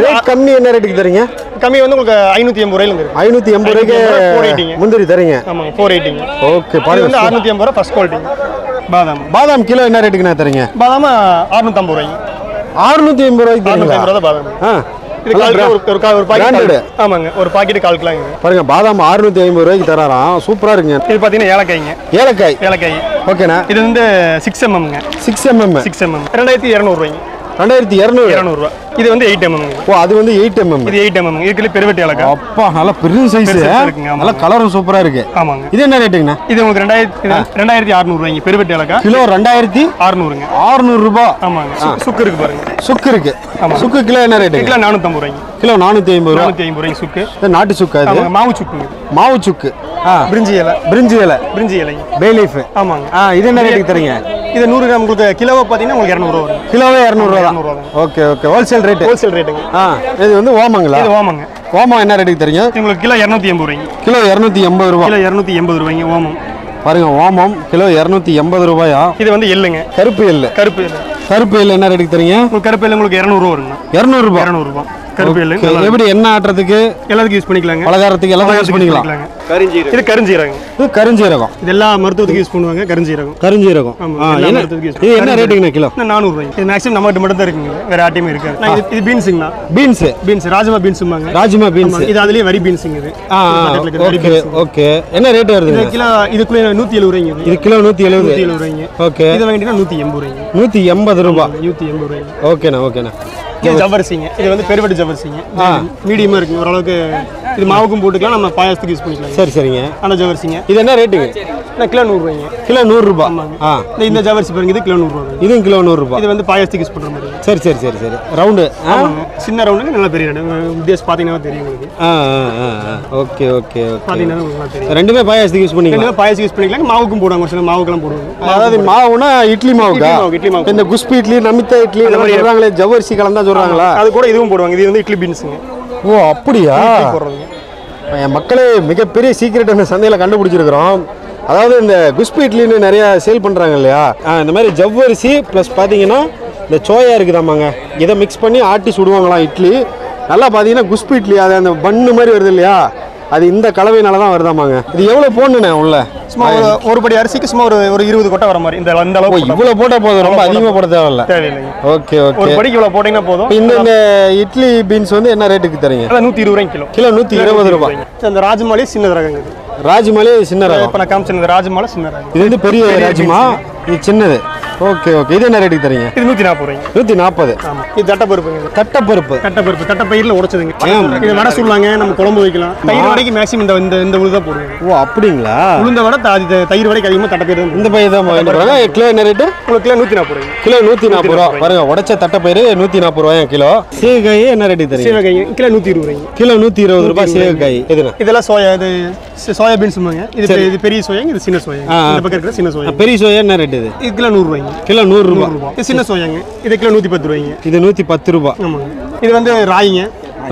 ரேட் கம்மி என்ன ரேட்டுக்கு தரீங்க? கம்மி வந்து உங்களுக்கு ஐநூற்றி எண்பது ரூபாயில இருக்கு. ஐநூத்தி எண்பது ரூபாய்க்கு 480 ங்க. முந்திரி தரீங்க. ஆமாங்க ஃபோர் எயிட்டிங்க ஓகே பாருங்க வந்து அறுநூத்தி ஐம்பது ரூபா ஃபர்ஸ்ட் குவாலிட்டிங்க பாதாம். பாதாம் கிலோ என்ன ரேட்டுக்குண்ணா தரீங்க பாதாம் அறுநூத்தம்பது ரூபாய்ங்க. அறுநூத்தி எண்பது ரூபாய்க்கு தரீங்களா ஐம்பது ரூபா பாதாம். ஆ. கால் கிலோ ஒரு பாக்கெட். கால்- ஆமாங்க ஒரு பாக்கெட் கால் இது. பாருங்க பாதாம் அறுநூத்தி ஐம்பது ரூபாய்க்கு தராராம் சூப்பரா இருக்குங்க. இது பார்த்தீங்கன்னா ஏலக்காய்ங்க. ஏலக்காய்? ஏலக்காய். ஓகேண்ணா. இது வந்து சிக்ஸ் எம்எம்ங்க சிக்ஸ் எம்எம் சிக்ஸ் எம்எம் ரெண்டாயிரத்தி இரநூறுவாய்ங்க ரெண்டாயிரத்தி இரநூறு. இரநூறுவா இது வந்து எயிட் எம்எம் ஓ அது வந்து எயிட் எம்எம் இது எயிட் எம்எம் இதுக்குள்ளே பெருவெட்டி ஏலக்காய் அப்பா நல்லா பெரிய சைஸ் இருக்குங்க. நல்லா கலரும் சூப்பரா இருக்கு. ஆமாங்க. இது என்ன ரேட்டுங்கண்ணா இது உங்களுக்கு ரெண்டாயிரத்தி ரெண்டாயிரத்தி அறுநூறுவாய்ங்க பெருவெட்டி ஏலக்காய் கிலோ ரெண்டாயிரத்தி அறுநூறுங்க. அறுநூறு ரூபாய் ஆமாங்க. சுக்கு- சுக்கு இருக்கு பாருங்க. சுக்கு இருக்கு. ஆமா. சுக்கு கிலோ என்ன ரேட்டுங்க கிலோ நானூற்றம்பது ரூபாய்ங்க. கிலோ நானூத்தி ஐம்பது ரூபா ஐம்பது ரூபாய்க்கு சுக்கு. இது நாட்டு சுக்கா இது? ஆமாங்க மாவு சுக்குங்க. மாவு சுக்கு. பிரிஞ்சி இலை. பிரிஞ்சி இலை. பிரிஞ்சி இலைங்க. பே லீஃப் ஆமாங்க. ஆ இது என்ன ரேட்டுக்கு தரீங்க? இது நூறு கிராம் உங்களுக்கு கிலோவை பார்த்தீங்கன்னா உங்களுக்கு இரநூறுவா வரும். கிலோவே இரநூறுவா. Okay okay. Wholesale rate wholesale ரேட்டுங்க ஆ இது வந்து ஓமங்களா? இது ஓமங்க. ஓமம் என்ன ரேட்டுக்கு இது உங்களுக்கு கிலோ இரநூத்தி எண்பது ரூபாய்ங்க. கிலோ இரநூத்தி எண்பது ரூபா. கிலோ இரநூத்தி எண்பது ரூபாய்ங்க ஓமம். பாருங்க ஓமம் கிலோ இரநூத்தி எண்பது ரூபாயா? இது வந்து எள்ளுங்க. கருப்பு எள்ளு. கருப்பு எள்ளு. கருப்பு எள்ளு என்ன ரேட்டுக்கு உங்களுக்கு கருப்பு எள்ளு உங்களுக்கு இரநூறுவா வருங்க. இரநூறுபா இரநூறுபா கருப்பு எள்ளு Okay. எப்படி எண்ணெய் ஆட்டுறதுக்கு எல்லாத்துக்கும் யூஸ் பண்ணிக்கலாங்க. பலகாரத்துக்கு எல்லாம் யூஸ் பண்ணிக்கலாம். இது கருஞ்சீரகம். இது கருஞ்சீரகம். இது எல்லா மருத்துவத்துக்கும் யூஸ் பண்ணுவாங்க கருஞ்சீரகம். கருஞ்சீரகம். என்ன இது என்ன. ரேட்டுங்கண்ணா கிலோ? நானூறு ரூபாய் இது மேக்ஸிமம் நம்மகிட்ட மட்டும் தான் இருக்குங்க. வேற யார்ட்டையுமே இருக்காது. இது- இது பீன்ஸுங்கண்ணா பீன்ஸ் பீன்ஸ் ராஜமா பீன்ஸுமாங்க ராஜ்மா பீன்ஸ் இது அதுலயே வரி பீன்ஸுங்க இது. ஓகே. ஓகே. என்ன ரேட் இது வருதுங்க கிலோ இதுக்குள்ளே நூற்றி எழுபது ரூபாய்ங்க இது. இது கிலோ நூற்றி எழுபது நூற்றி எழுபது ரூபாய்ங்க ஓகே. இது வாங்கிட்டீங்கன்னா நூற்றி எண்பது ரூபாய்ங்க நூற்றி எண்பது ரூபா. நூற்றி எண்பது ரூபாய்ங்க ஓகேண்ணா ஓகேண்ணா. இது ஜவ்வரிசிங்க. இது வந்து பெருவெட்டு ஜவ்வரிசிங்க. மீடியமாக இருக்குங்க. ஓரளவுக்கு இது மாவுக்கும் போட்டுக்கலாம் நம்ம பாயாசத்துக்கு யூஸ் பண்ணிக்கலாம். சரி சரிங்க. அந்த ஜவ்வரிசிங்க. இது என்ன ரேட்டுங்க கிலோ நூறுரூவாய்ங்க கிலோ நூறுரூபா ஆ. இந்த ஜவ்வரிசி பாருங்க இது கிலோ நூறுரூவா இதுவும் கிலோ நூறுரூபா இது வந்து பாயாசத்துக்கு யூஸ் பண்ணுற மாதிரி. சரி சரி சரி சரி. ரவுண்டு. சின்ன ரவுண்டுங்க நல்லா பெரிய ரவுண்டு வித்தியாசம் பார்த்தீங்கன்னா தெரியும் உங்களுக்கு. ஆ ஆ ஓகே ஓகே ஓகே. பார்த்தீங்கன்னா ரெண்டுமே பாயாசத்துக்கு யூஸ் பண்ணிக்கலாம். பாயாசம் யூஸ் பண்ணிக்கலாம். மாவுக்கும் போடுவாங்க. சில மாவுக்கெல்லாம் போடுவாங்க. அதாவது மாவுனா இட்லி மாவுக்கா? இட்லி மாவு, இட்லி மாவு. இந்த குஸ்பி இட்லி நமித்தா இட்லி இந்த மாதிரி சொல்றாங்களே ஜவ்வரிசி கலந்தா சொல்றாங்களா? அது கூட இதுவும் போடுவாங்க. இது வந்து இட்லி பீன்ஸுங்க ஓ அப்படியா? போடுறதுங்க என் மக்களே மிகப்பெரிய சீக்கிரட் இந்த சந்தையில் கண்டுபிடிச்சிருக்கிறோம். அதாவது இந்த குஸ்பி இட்லின்னு நிறைய சேல் பண்ணுறாங்க இல்லையா இந்த மாதிரி ஜவ்வரிசி ப்ளஸ் பார்த்தீங்கன்னா இந்த சோயா இருக்குதாமாங்க இதை மிக்ஸ் பண்ணி ஆட்டி சுடுவாங்களாம் இட்லி. நல்லா பார்த்தீங்கன்னா குஸ்பி இட்லி அது அந்த பன்னு மாதிரி வருது இல்லையா? அது இந்த கலவையினால தான் வருதாமாங்க இது எவ்வளோ போடணுண்ணே உள்ள? சும்மா ஒரு ஒரு படி அரிசிக்கு சும்மா ஒரு ஒரு இருபது கொட்டை வர மாதிரி. இந்த அந்த அளவுக்கு இவ்வளோ போட்டால் போதும். ரொம்ப அதிகமாக போட தேவையில்ல. தேவையில்லைங்க. ஓகே ஒரு ஓகே படிக்கு இவ்வளோ போட்டிங்கன்னா போதும். இந்த இந்த இட்லி பீன்ஸ் வந்து என்ன ரேட்டுக்கு தரீங்க? நூற்றி இருபது ரூபாய்க்கு கிலோ. கிலோ நூற்றி இருபது ரூபாய் அந்த ராஜமாலே சின்ன ரகங்க ராஜ்மாலே சின்ன ரகம் இப்போ நான் காமிச்சேன் இந்த ராஜமாலை சின்ன ரகம் இது வந்து பெரிய ராஜ்மா இது சின்னது. Okay okay. இது என்ன ரேட்டுக்கு தரீங்க? இது நூற்றி நாற்பது ரூபாய்ங்க. நூற்றி நாற்பது ஆமாம் இது தட்டப்பருப்புங்க இது தட்டப்பருப்பு. தட்டப்பருப்பு. தட்டப்பயிரில் உடைச்சதுங்க? இது வடை சுடலாங்க நம்ம குழம்பு வைக்கலாம். தயிர் வடைக்கு மேக்ஸிமம் இந்த இந்த இந்த உளுதான் போடுவாங்க. ஓ அப்படிங்களா? உளுந்த வடை தயிர் வடைக்கு அதிகமாக தட்டப்பயிர் இந்த பையன் தான் கிலோ என்ன ரேட்டு உங்களுக்கு கிலோ நூற்றி நாற்பது ரூபாய்ங்க. கிலோ நூற்றி நாற்பது ரூபா பாருங்க உடைச்ச தட்டப்பயிறு நூற்றி நாற்பது ரூபாய் கிலோ. சீகாய் என்ன ரேட்டுக்கு தரீங்க? சீவகாய் கிலோ நூற்றி இருபது ரூபாய்ங்க கிலோ நூற்றி இருபது ரூபாய் சீகாய் எதுனா இதெல்லாம் சோயா இது சோயா பீன்ஸ் இது இது பெரிய சோயாங்க இது சின்ன ஆ. இந்த பக்கம் இருக்கிற சின்ன சோயா பெரிய சோயா என்ன ரேட் இது? இது கிலோ நூறு ரூபாய்ங்க கிலோ நூறு ரூபாய் சின்ன சோயாங்க. இது கிலோ நூற்றி பத்து ரூபாய்ங்க. இது நூற்றி பத்து ரூபாய் ஆமாங்க. இது வந்து ராகிங்க.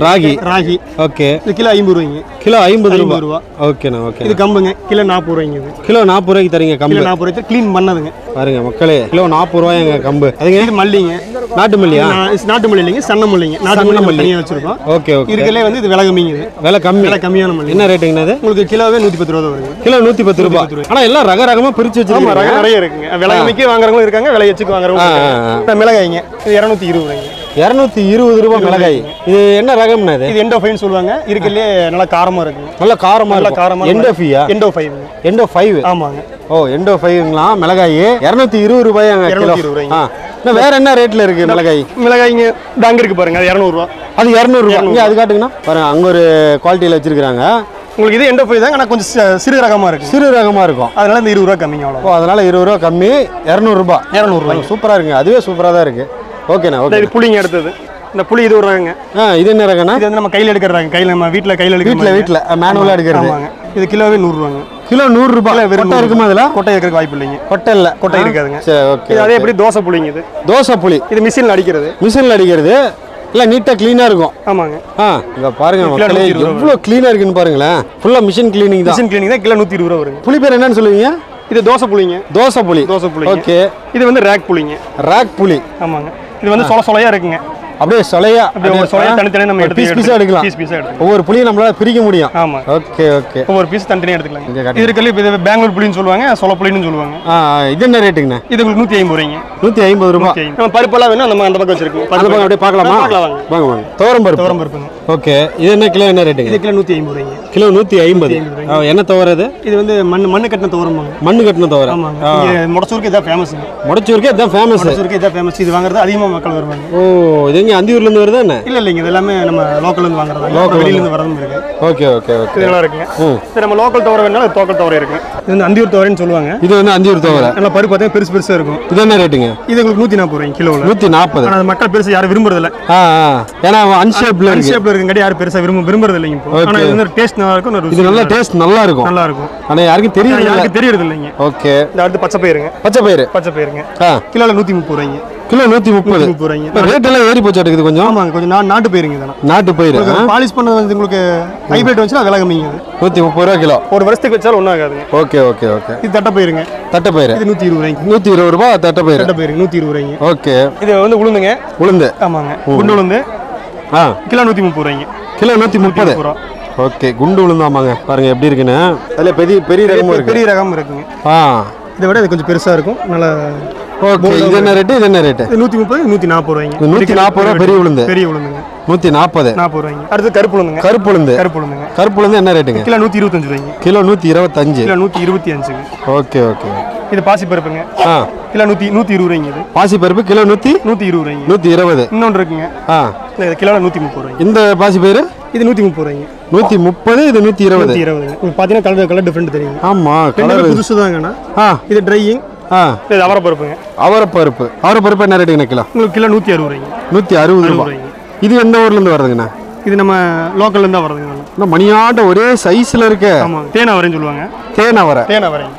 ராகி. ராகி. ஓகே. இது கிலோ ஐம்பது ரூபாய்ங்க. கிலோ ஐம்பது ரூபாய் ரூபா. ஓகேண்ணா ஓகே இது கம்புங்க. கிலோ நாற்பது ரூபாய்ங்க இது. கிலோ நாற்பது ரூபாய்க்கு தரீங்க கம்பு. நாற்பது ரூபாய்க்கு க்ளீன் பண்ணதுங்க. பாருங்க மக்களே கிலோ நாற்பது ரூபாய்ங்க கம்பு. அதுங்க மல்லிங்க. நாட்டு மல்லியா? நாட்டு மல்லி இல்லைங்க சன்ன மல்லிங்க. நாட்டு மல்லி. மல்லி. வச்சிருக்கோம். Okay okay. இருக்கலே வந்து இது விலை கம்மிங்க இது. விலை கம்மி. விலை கம்மியான மல்லி. என்ன ரேட்டுங்கண்ணா இது? உங்களுக்கு கிலோவே நூற்றி பத்து ரூபா வருங்க. கிலோ நூற்றி பத்து ரூபாய் ஆனால் எல்லாம் ரக ரகமாக பிரித்து ஆமா வச்சிருக்காங்க ரகம் நிறைய இருக்குங்க. விலை கம்மிக்கு வாங்குறவங்களும் இருக்காங்க விலை வச்சுக்கு வாங்குறவங்க மிளகாய்ங்க. இரநூத்தி இருபது ரூபாய்ங்க இரநூத்தி இருபது ரூபாய் மிளகாய். இது என்ன ரகம்னா இது? இது எண்டோ ஃபைவ்னு சொல்லுவாங்க. இருக்கலே நல்லா காரமா இருக்குங்க நல்ல காரமா நல்லா இருக்கும். காரமா எண்டோஃபியா எண்டோ ஃபைவ் எண்டோ ஃபைவ் ஆமாங்க. ஓ எண்டோ ஃபைவ்ங்களா மிளகாய். இரநூத்தி இருபது ரூபாய் அங்கே கிலோ? 220 ரூபாய்ங்க. ஆ. வேற என்ன ரேட்ல இருக்கு மிளகாய்? மிளகாய்ங்க தாங்க இருக்கு பாருங்க. அது இரநூறுவா அது இரநூறுபா இங்கே அது காட்டுங்கண்ணா. பாருங்க அங்கே ஒரு குவாலிட்டியில் வச்சிருக்காங்க உங்களுக்கு இது எண்டோ ஃபைவ் தாங்க ஆனால் கொஞ்சம் சிறு ரகமா இருக்கு. சிறு ரகமாக இருக்கும். அதனால இந்த இருபது ரூபா கம்மிங்க ஓ அவ்வளோ அதனால இருபது ரூபா கம்மி. இரநூறுபா இரநூறுவா சூப்பராக இருக்குங்க. அதுவே சூப்பராக தான் இருக்கு. ஓகேண்ணா ஓகே இது புளிங்க எடுத்தது. இந்த புளி இது ஒரு ரகங்க. ஆ இது என்ன ரகம்ண்ணா இது வந்து நம்ம கையில் எடுக்கிற ரகம் கையில் நம்ம வீட்டில் கையில் எடுக்கிற வீட்டில். வீட்டில் மேனுவலாக எடுக்கிறது. ஆமாங்க. இது கிலோவே நூறுரூவாங்க கிலோ நூறுரூபா கொட்டை இருக்குமா அதில் கொட்டை இருக்கிறதுக்கு வாய்ப்பு இல்லைங்க. கொட்டை இல்லை. கொட்டை இருக்காதுங்க. சரி ஓகே இது அதே எப்படி தோசை புளிங்க இது. தோசை புளி. இது மிஷினில் அடிக்கிறது. மிஷினில் அடிக்கிறது. இல்லை நீட்டாக க்ளீனாக இருக்கும். ஆமாங்க. ஆ இங்க பாருங்க மக்களே எவ்வளோ க்ளீனாக இருக்குன்னு பாருங்களேன். ஃபுல்லாக மிஷின் க்ளீனிங் தான். மிஷின் கிளீனிங் தான் கிலோ நூற்றி இருபது ரூபா வருங்க. புளி பேர் என்னன்னு சொல்லுவீங்க? இது தோசை புளிங்க. தோசை புளி. தோசை புளி ஓகே. இது வந்து ரேக் புளிங்க. ராக் புளி. ஆமாங்க. இது வந்து சொல சொலையா இருக்குங்க. அப்படியே சொலையா? அப்படியே சொலையா தனித்தனியாக நம்ம எடுத்து பீஸ் பீஸாக எடுக்கலாம். பீஸ் பீஸாக எடுத்துக்கலாம். ஒவ்வொரு புளியும் நம்மளால பிரிக்க முடியும். ஆமா. Okay okay. ஒவ்வொரு பீஸ் தனித்தனியாக எடுத்துக்கலாம். இது இருக்கல இது பெங்களூர் புளின்னு சொல்லுவாங்க சொல புளின்னு சொல்லுவாங்க. இது என்ன ரேட்டுங்கண்ணே? இது உங்களுக்கு நூற்றி ஐம்பது ரூபாய்ங்க. நூற்றி ஐம்பது ரூபா. நூற்றி ஐம்பது. நம்ம பருப்பெல்லாம் வேணும் நம்ம அந்த பக்கம் வச்சிருக்கோம் அந்த பக்கம் அப்படியே பார்க்கலாமா? பார்க்கலாம் வாங்க. வாங்க வாங்க. துவரம் பருப்பு. துவரம் பருப்புங்க. ஓகே. இது என்ன கிலோ என்ன ரேட்டுங்க இது கிலோ நூற்றி ஐம்பது ரூபாய்ங்க. கிலோ நூற்றி ஐம்பது. என்ன துவரம் இது இது வந்து மண் மண்ணு கட்டின துவரமாங்க மண்ணு கட்டின துவரம் இங்கே முடச்சூருக்கு இதான் ஃபேமஸுங்க முடிச்சூருக்கே இதுதான் ஃபேமஸ் முடச்சூருக்கு இதான் ஃபேமஸ் இது வாங்குறது அதிகமாக மக்கள் வருவாங்க. ஓ இது எங்கே அந்தியூர்லேருந்து வருதா என்ன? இல்லை இல்லைங்க இது எல்லாமே நம்ம லோக்கல்ல இருந்து வாங்குறது? Local வெளியில இருந்து. வரதும் இருக்கு. Okay okay okay. இது நல்லா இருக்குங்க. இது நம்ம லோக்கல் தவற வேணாலும் அது தோக்கல் தவற இருக்கு. இது வந்து அந்தியூர் தவறன்னு சொல்லுவாங்க. இது வந்து அந்தியூர் துவரம் நல்லா பருப்பு பார்த்தீங்கன்னா பெருசு பெருசா இருக்கும். இது என்ன ரேட்டுங்க இது உங்களுக்கு நூற்றி நாற்பது ரூபாய்ங்க கிலோவில். நூற்றி நாற்பது. மக்கள் பெருசு யாரும் விரும்புறது இல்லை ஆ ஆ. ஏன்னா அன்ஷேப்ல இருக்கு. ஷேப்ல இருக்குங்காட்டி யாரும் பெருசா விரும்ப விரும்புறது இல்லைங்க இப்போ. ஆனால் இது வந்து டேஸ்ட் நல்லா இருக்கும் இது நல்ல டேஸ்ட் நல்லா இருக்கும் நல்லா இருக்கும் ஆனா யாருக்கும் தெரியல யாருக்கும் தெரியறது இல்லைங்க ஓகே இந்த அடுத்து பச்சை பயிருங்க பச்சை பயிறு. பச்சை பயிருங்க ஆ. கிலோவில் நூற்றி முப்பது ரூபாய்ங்க கிலோ நூற்றி முப்பது முப்பது ரூபாய்ங்க ரேட் எல்லாம் ஏறி போச்சு இருக்குது கொஞ்சம்? ஆமாங்க கொஞ்சம் நாட்டு பயிருங்க இதெல்லாம். நாட்டு பயிறு பாலிஷ் பண்ண வந்து உங்களுக்கு ஹைபிரிட் வந்துச்சுன்னா விலை கம்மிங்க நூற்றி முப்பது ரூபா கிலோ. ஒரு வருஷத்துக்கு வச்சாலும் ஒன்றும் ஆகாதுங்க. ஓகே ஓகே ஓகே இது தட்டை பயிருங்க தட்டை பயிறு. இது நூற்றி இருபது ரூபாய்ங்க நூற்றி இருபது ரூபா தட்டை பயிறு. தட்டை பயிருங்க நூற்றி இருபது ரூபாய்ங்க ஓகே இது வந்து உளுந்துங்க. உளுந்து. ஆமாங்க. குண்டு உளுந்து. ஆ. கிலோ நூற்றி முப்பது ரூபாய்ங்க. கிலோ நூற்றி முப்பது. ரூபா. ஓகே குண்டு உளுந்தாமாங்க பாருங்க எப்படி இருக்குன்னு. அதில் பெரிய பெரிய ரகமும் பெரிய- இருக்கு. பெரிய ரகம் இருக்குங்க. ஆ. இதை விட இது கொஞ்சம் பெருசா இருக்கும். நல்லா ஓகே இது என்ன ரேட்டு இது என்ன ரேட்டு இது நூற்றி முப்பது நூற்றி நாற்பது ரூபாய்ங்க. இது 140 ரூபா பெரிய உளுந்து. பெரிய உளுந்துங்க. நூற்றி நாற்பது நாற்பது ரூபாய்ங்க. அடுத்து கருப்பு உளுந்துங்க கருப்பு உளுந்து கருப்பு உளுந்துங்க கருப்பு உளுந்து என்ன ரேட்டுங்க? கிலோ நூற்றி இருபத்தஞ்சு ரூபாய்ங்க. கிலோ நூற்றி இருபத்தஞ்சு கிலோ நூற்றி இருபத்தி அஞ்சுங்க ஓகே ஓகே. இது பாசி பருப்புங்க ஆ. கிலோ நூற்றி நூற்றி இருபது ரூபாய்ங்க இது. பாசி பருப்பு கிலோ நூற்றி நூற்றி இருபது ரூபாய்ங்க நூற்றி இருபது இன்னொன்று இருக்குங்க. ஆ. இது கிலோ நூற்றி முப்பது ரூபாய்ங்க இந்த பாசி பயிறு இது நூற்றி முப்பது ரூபாய்ங்க நூற்றி முப்பது இது நூற்றி இருபது உங்களுக்கு பார்த்தீங்கன்னா கலர் கலர் டிஃப்ரெண்ட் தெரியுங்க ஆமாம் கலர் புதுசு தாங்கண்ணா ஆ. இது ட்ரையிங் ஆ. இது அவரை பருப்புங்க அவரைப்பருப்பு. அவரைப்பருப்பு என்ன ரேட்டுங்கண்ணா கிலோ? உங்களுக்கு கிலோ நூற்றி அறுபது ரூபாய்ங்க நூற்றி அறுபது ரூபா. ரூபாய்ங்க இது எந்த ஊர்லேருந்து வருதுங்கண்ணா இது நம்ம லோக்கல்ல இருந்தா வருதுங்க நல்லா. இன்னும் மணியாட்ட ஒரே சைஸில் இருக்க ஆமாங்க தேன் அவரைன்னு சொல்லுவாங்க. தேன் அவரை. தேன் அவரைங்க.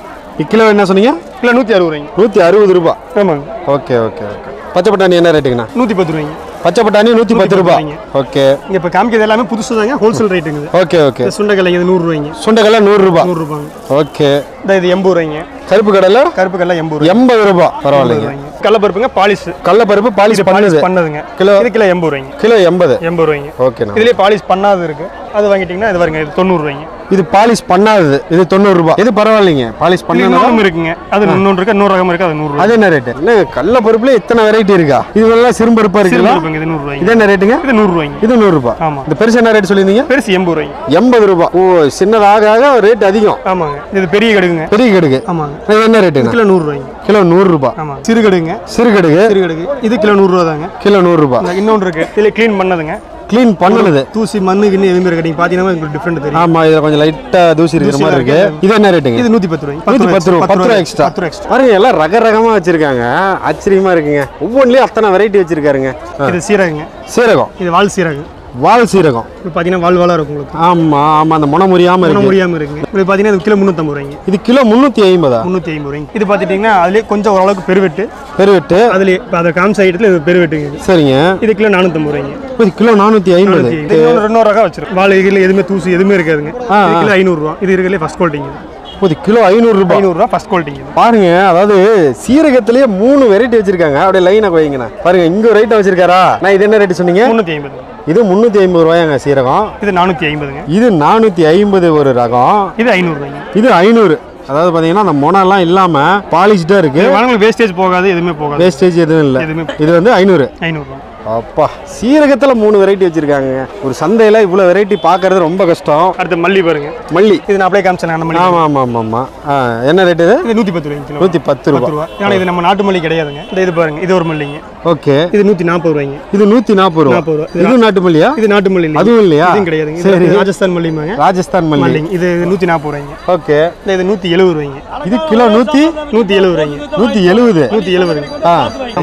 கிலோ என்ன சொன்னீங்க? கிலோ நூற்றி அறுபது ரூபாய்ங்க. நூற்றி அறுபது ரூபா. ஆமாங்க. Okay okay okay. பச்சை பட்டாணி என்ன ரேட்டுங்கண்ணா நூற்றி பத்து ரூபாய்ங்க. பச்சை பட்டாணி நூற்றி பத்து ரூபா ரூபாய்ங்க. ஓகே. இங்கே இப்போ காமிக்கிறது எல்லாமே புதுசு தாங்க ஹோல்சேல் ரேட்டுங்க. Okay okay. இந்த சுண்டைக்கல்லைங்க இது நூறுரூவாய்ங்க சுண்டைக்கடலை நூறுரூபா நூறுரூபாங்க ஓகே. இந்த இது எண்பது ரூபாய்ங்க. கருப்பு கடலை? கருப்பு கடலை எண்பது ரூபாய். எண்பது ரூபா பரவாயில்லைங்க. கடலப்பருப்புங்க பாலிஷ். கடலப்பருப்பு பாலிஷ் பண்ணுது. பண்ணதுங்க. கிலோ இது கிலோ எண்பது ரூபாய்ங்க. கிலோ எண்பது. எண்பது ரூபாய்ங்க. ஓகேண்ணா இதுலேயே பாலிஷ் பண்ணாது இருக்கு. அது வாங்கிட்டீங்கன்னா இது பாருங்க இது தொண்ணூறு ரூபாய்ங்க. இது பாலிஷ் பண்ணாதது. இது தொண்ணூறு ரூபாய் இது பரவாயில்லைங்க? பாலிஷ் பண்ணா இன்னொன்று இருக்குங்க. அது இன்னொன்று இருக்கு. இன்னொரு ரகம் இருக்கு. அது நூறு அது என்ன ரேட்டு என்ன கடல பருப்புல இத்தனை வெரைட்டி இருக்கா? இது எல்லாம் சிறுபருப்பா இருக்குல்ல ரூபாய்ங்க இது நூறு இது என்ன ரேட்டுங்க இது நூறு ரூபாய்ங்க. இது நூறு ரூபாய் ஆமா. இந்த பெருசு என்ன ரேட் சொல்லியிருந்தீங்க? பெருசு எண்பது ரூபாய்ங்க. எண்பது ரூபாய் ஓ சின்னதாக ஆக ரேட் அதிகம். ஆமாங்க. இது பெரிய கடுகுங்க. பெரிய கடுகு. ஆமாங்க. இது என்ன ரேட்டுங்க கிலோ நூறு ரூபாய்ங்க. கிலோ நூறு ரூபாய் ஆமாங்க சிறு கடுகுங்க சிறு கடுகு. சிறு கடுகு. இது கிலோ நூறு ரூபா தாங்க கிலோ நூறு ரூபாய் இன்னொன்று இருக்கு. இதில் க்ளீன் பண்ணதுங்க. க்ளீன் பண்ணுனது தூசி மண்ணு கிண்ணு எதுவுமே இருக்கு நீங்கள் பார்த்தீங்கன்னா டிஃப்ரெண்ட் தெரியும். ஆமா இதுல கொஞ்சம் லைட்டா தூசி இருக்கிற மாதிரி இருக்கு. இது என்ன ரேட்டுங்க இது நூற்றி பத்து ரூபாய்ங்க நூத்தி பத்து ரூபா பத்து ரூபா எக்ஸ்ட்ரா பத்து எக்ஸ்ட்ரா பாருங்க எல்லாம் ரக ரகமா வச்சிருக்காங்க. ஆச்சரியமா இருக்குங்க. ஒவ்வொன்றிலயும் அத்தனை வெரைட்டி வச்சிருக்காருங்க. இது சீரகங்க. சீரகம். இது வால் சீரகம். வால் சீரகம். இது பார்த்தீங்கன்னா வால் வாலாக இருக்கும் உங்களுக்கு. ஆமா ஆமா அந்த முனை பண்ண இருக்கு. முடியாமல் இருக்குங்க இது பார்த்தீங்கன்னா இது கிலோ முந்நூற்றம்பது ரூபாய்ங்க. இது கிலோ முந்நூற்றி ஐம்பதா? முந்நூற்றி ஐம்பது ரூபாய்ங்க. இது பார்த்துட்டிங்கன்னா அதுலேயே கொஞ்சம் ஓரளவுக்கு பெருவெட்டு. பெருவெட்டு? அதுலேயே இப்போ அதை காமிச்ச ஐட்டத்தில் இது பெருவெட்டுங்க சரிங்க. இது கிலோ நானூற்றம்பது ரூபாய்ங்க. இது கிலோ நானூற்றி ஐம்பது. ரெண்டு ரகம் வச்சிருக்கோம். வால் இதில் எதுவுமே தூசி எதுவுமே இருக்காதுங்க. கிலோ ஐநூறுரூவா இது இருக்கிறதுலே ஃபஸ்ட் குவாலிட்டிங்க இது கிலோ ஐநூறு ரூபாய் ஐநூறுரூவா ஃபஸ்ட் குவாலிட்டிங்க பாருங்க அதாவது சீரகத்திலேயே மூணு வெரைட்டி வச்சிருக்காங்க. அப்படியே லைனை வைங்கண்ணா பாருங்க இங்க ரைட்டா வச்சிருக்காரா? நான் இது என்ன ரேட் சொன்னீங்க? முந்நூற்றி ஐம்பது. இது முந்நூற்றி ஐம்பது ரூபாயாங்க சீரகம். இது நானூற்றி ஐம்பதுங்க. இது நானூற்றி ஐம்பது ஒரு ரகம். இது ஐநூறுரூவாய்ங்க இது ஐநூறு. அதாவது பார்த்தீங்கன்னா அந்த மொனெல்லாம் இல்லாமல் பாலிஷ்டாக இருக்கு. இது வளங்களுக்கு வேஸ்டேஜ் போகாது எதுவுமே போகாது. வேஸ்டேஜ் எதுவும் இல்லை. இது வந்து ஐநூறு. ஐநூறுரூவா அப்பா சீரகத்தில் மூணு வெரைட்டி வச்சிருக்காங்க ஒரு சந்தையில் இவ்வளோ வெரைட்டி பார்க்கறது ரொம்ப கஷ்டம். அடுத்து மல்லி பாருங்க. மல்லி. இது நான் அப்படியே காமிச்சேன் அந்த மல்லி. ஆமாம் ஆமாம் ஆமாம் ஆமாம் ஆ என்ன ரேட் இது? இது நூற்றி பத்து ரூபாய்ங்க நூற்றி பத்து ரூபா. ஏன்னா இது நம்ம நாட்டு மல்லி கிடையாதுங்க. இந்த இது பாருங்க இது ஒரு மல்லிங்க. ஓகே. இது நூற்றி நாற்பது ரூபாய்ங்க. இது நூற்றி நாற்பது ரூபா. நாற்பது ரூபா. இது நாட்டு மல்லியா? இது நாட்டு மல்லி. அதுவும் இல்லையா? இதுவும் கிடையாதுங்க. சரி. இது ராஜஸ்தான் மல்லிமாங்க ராஜஸ்தான் மல்லி. இது நூற்றி நாற்பது ரூபாய்ங்க. ஓகே. இது நூற்றி எழுபது ரூபாய்ங்க. இது கிலோ நூற்றி நூற்றி எழுபது ரூபாய்ங்க. நூற்றி எழுபது நூற்றி எழுபதுங்க ஆ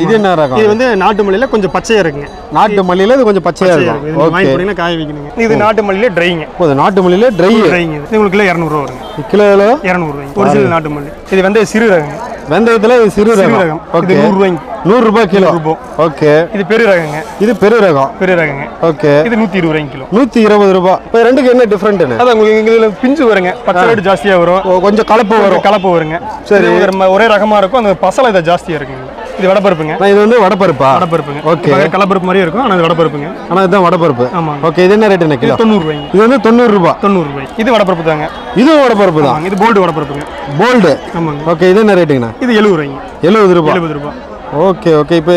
இது என்ன இது ரகம் வந்து நாட்டு மல்லியில் கொஞ்சம் பச்சையாக இருக்குங்க நாட்டு மல்லியில் இது கொஞ்சம் பச்சையாக பச்சையா இருக்கும். வாங்கி போனீங்கன்னா காய வைக்கணுங்க. இது நாட்டு மல்லியில ட்ரைங்க இப்போது நாட்டு மல்லியில் ட்ரை ட்ரைங்க இது உங்களுக்கு கிலோ இரநூறுவா வருங்க. கிலோ எவ்வளோ? இரநூறுவாய்ங்க ஒரிஜினல் நாட்டு மல்லி. இது வந்து சிறு ரகங்க. வெந்தயத்தில் இது சிறு ரகம். ரகம். ஓகே இது நூறுரூவாய்ங்க. நூறு ரூபாய் கிலோ. ரூபாய். ஓகே இது பெரு ரகங்க. இது பெரு ரகம். பெரு ரகங்க. ஓகே இது நூற்றி இருபது ரூபாய்ங்க கிலோ. நூற்றி இருபது ரூபாய் இப்போ ரெண்டுக்கு என்ன டிஃப்ரெண்ட்டுன்னு அதான் உங்களுக்கு இதுல பிஞ்சு வருங்க. பச்சை ரேட்டு ஜாஸ்தியாக வரும். கொஞ்சம் கலப்பு வரும். கலப்பு வருங்க. சரி. ஒரு ஒரே ரகமா இருக்கும். அந்த பசலை இதை ஜாஸ்தியாக இருக்குங்க. இது வடப்பருப்புங்க நான் இது வந்து வடப்பருப்பா வடப்பருப்புங்க ஓகே. கலப்பருப்பு மாதிரியே இருக்கும். ஆனால் இது வடப்பருப்புங்க ஆனால் இதுதான் வடப்பருப்பு ஆமாங்க. ஓகே இது என்ன ரேட் என்ன இது கிலோ? தொண்ணூறு ரூபாய்ங்க இது வந்து தொண்ணூறு ரூபாய் தொண்ணூறு ரூபாய் இது வடப்பருப்பு தாங்க இதுவும் வடப்பருப்பு தான் இது போல்டு வடப்பருப்புங்க போல்டு ஆமாங்க. ஓகே இது என்ன ரேட்டுங்கண்ணா இது எழுபது ரூபாய்ங்க எழுபது ரூபாய் எழுபது ரூபாய் ஓகே ஓகே. இப்போ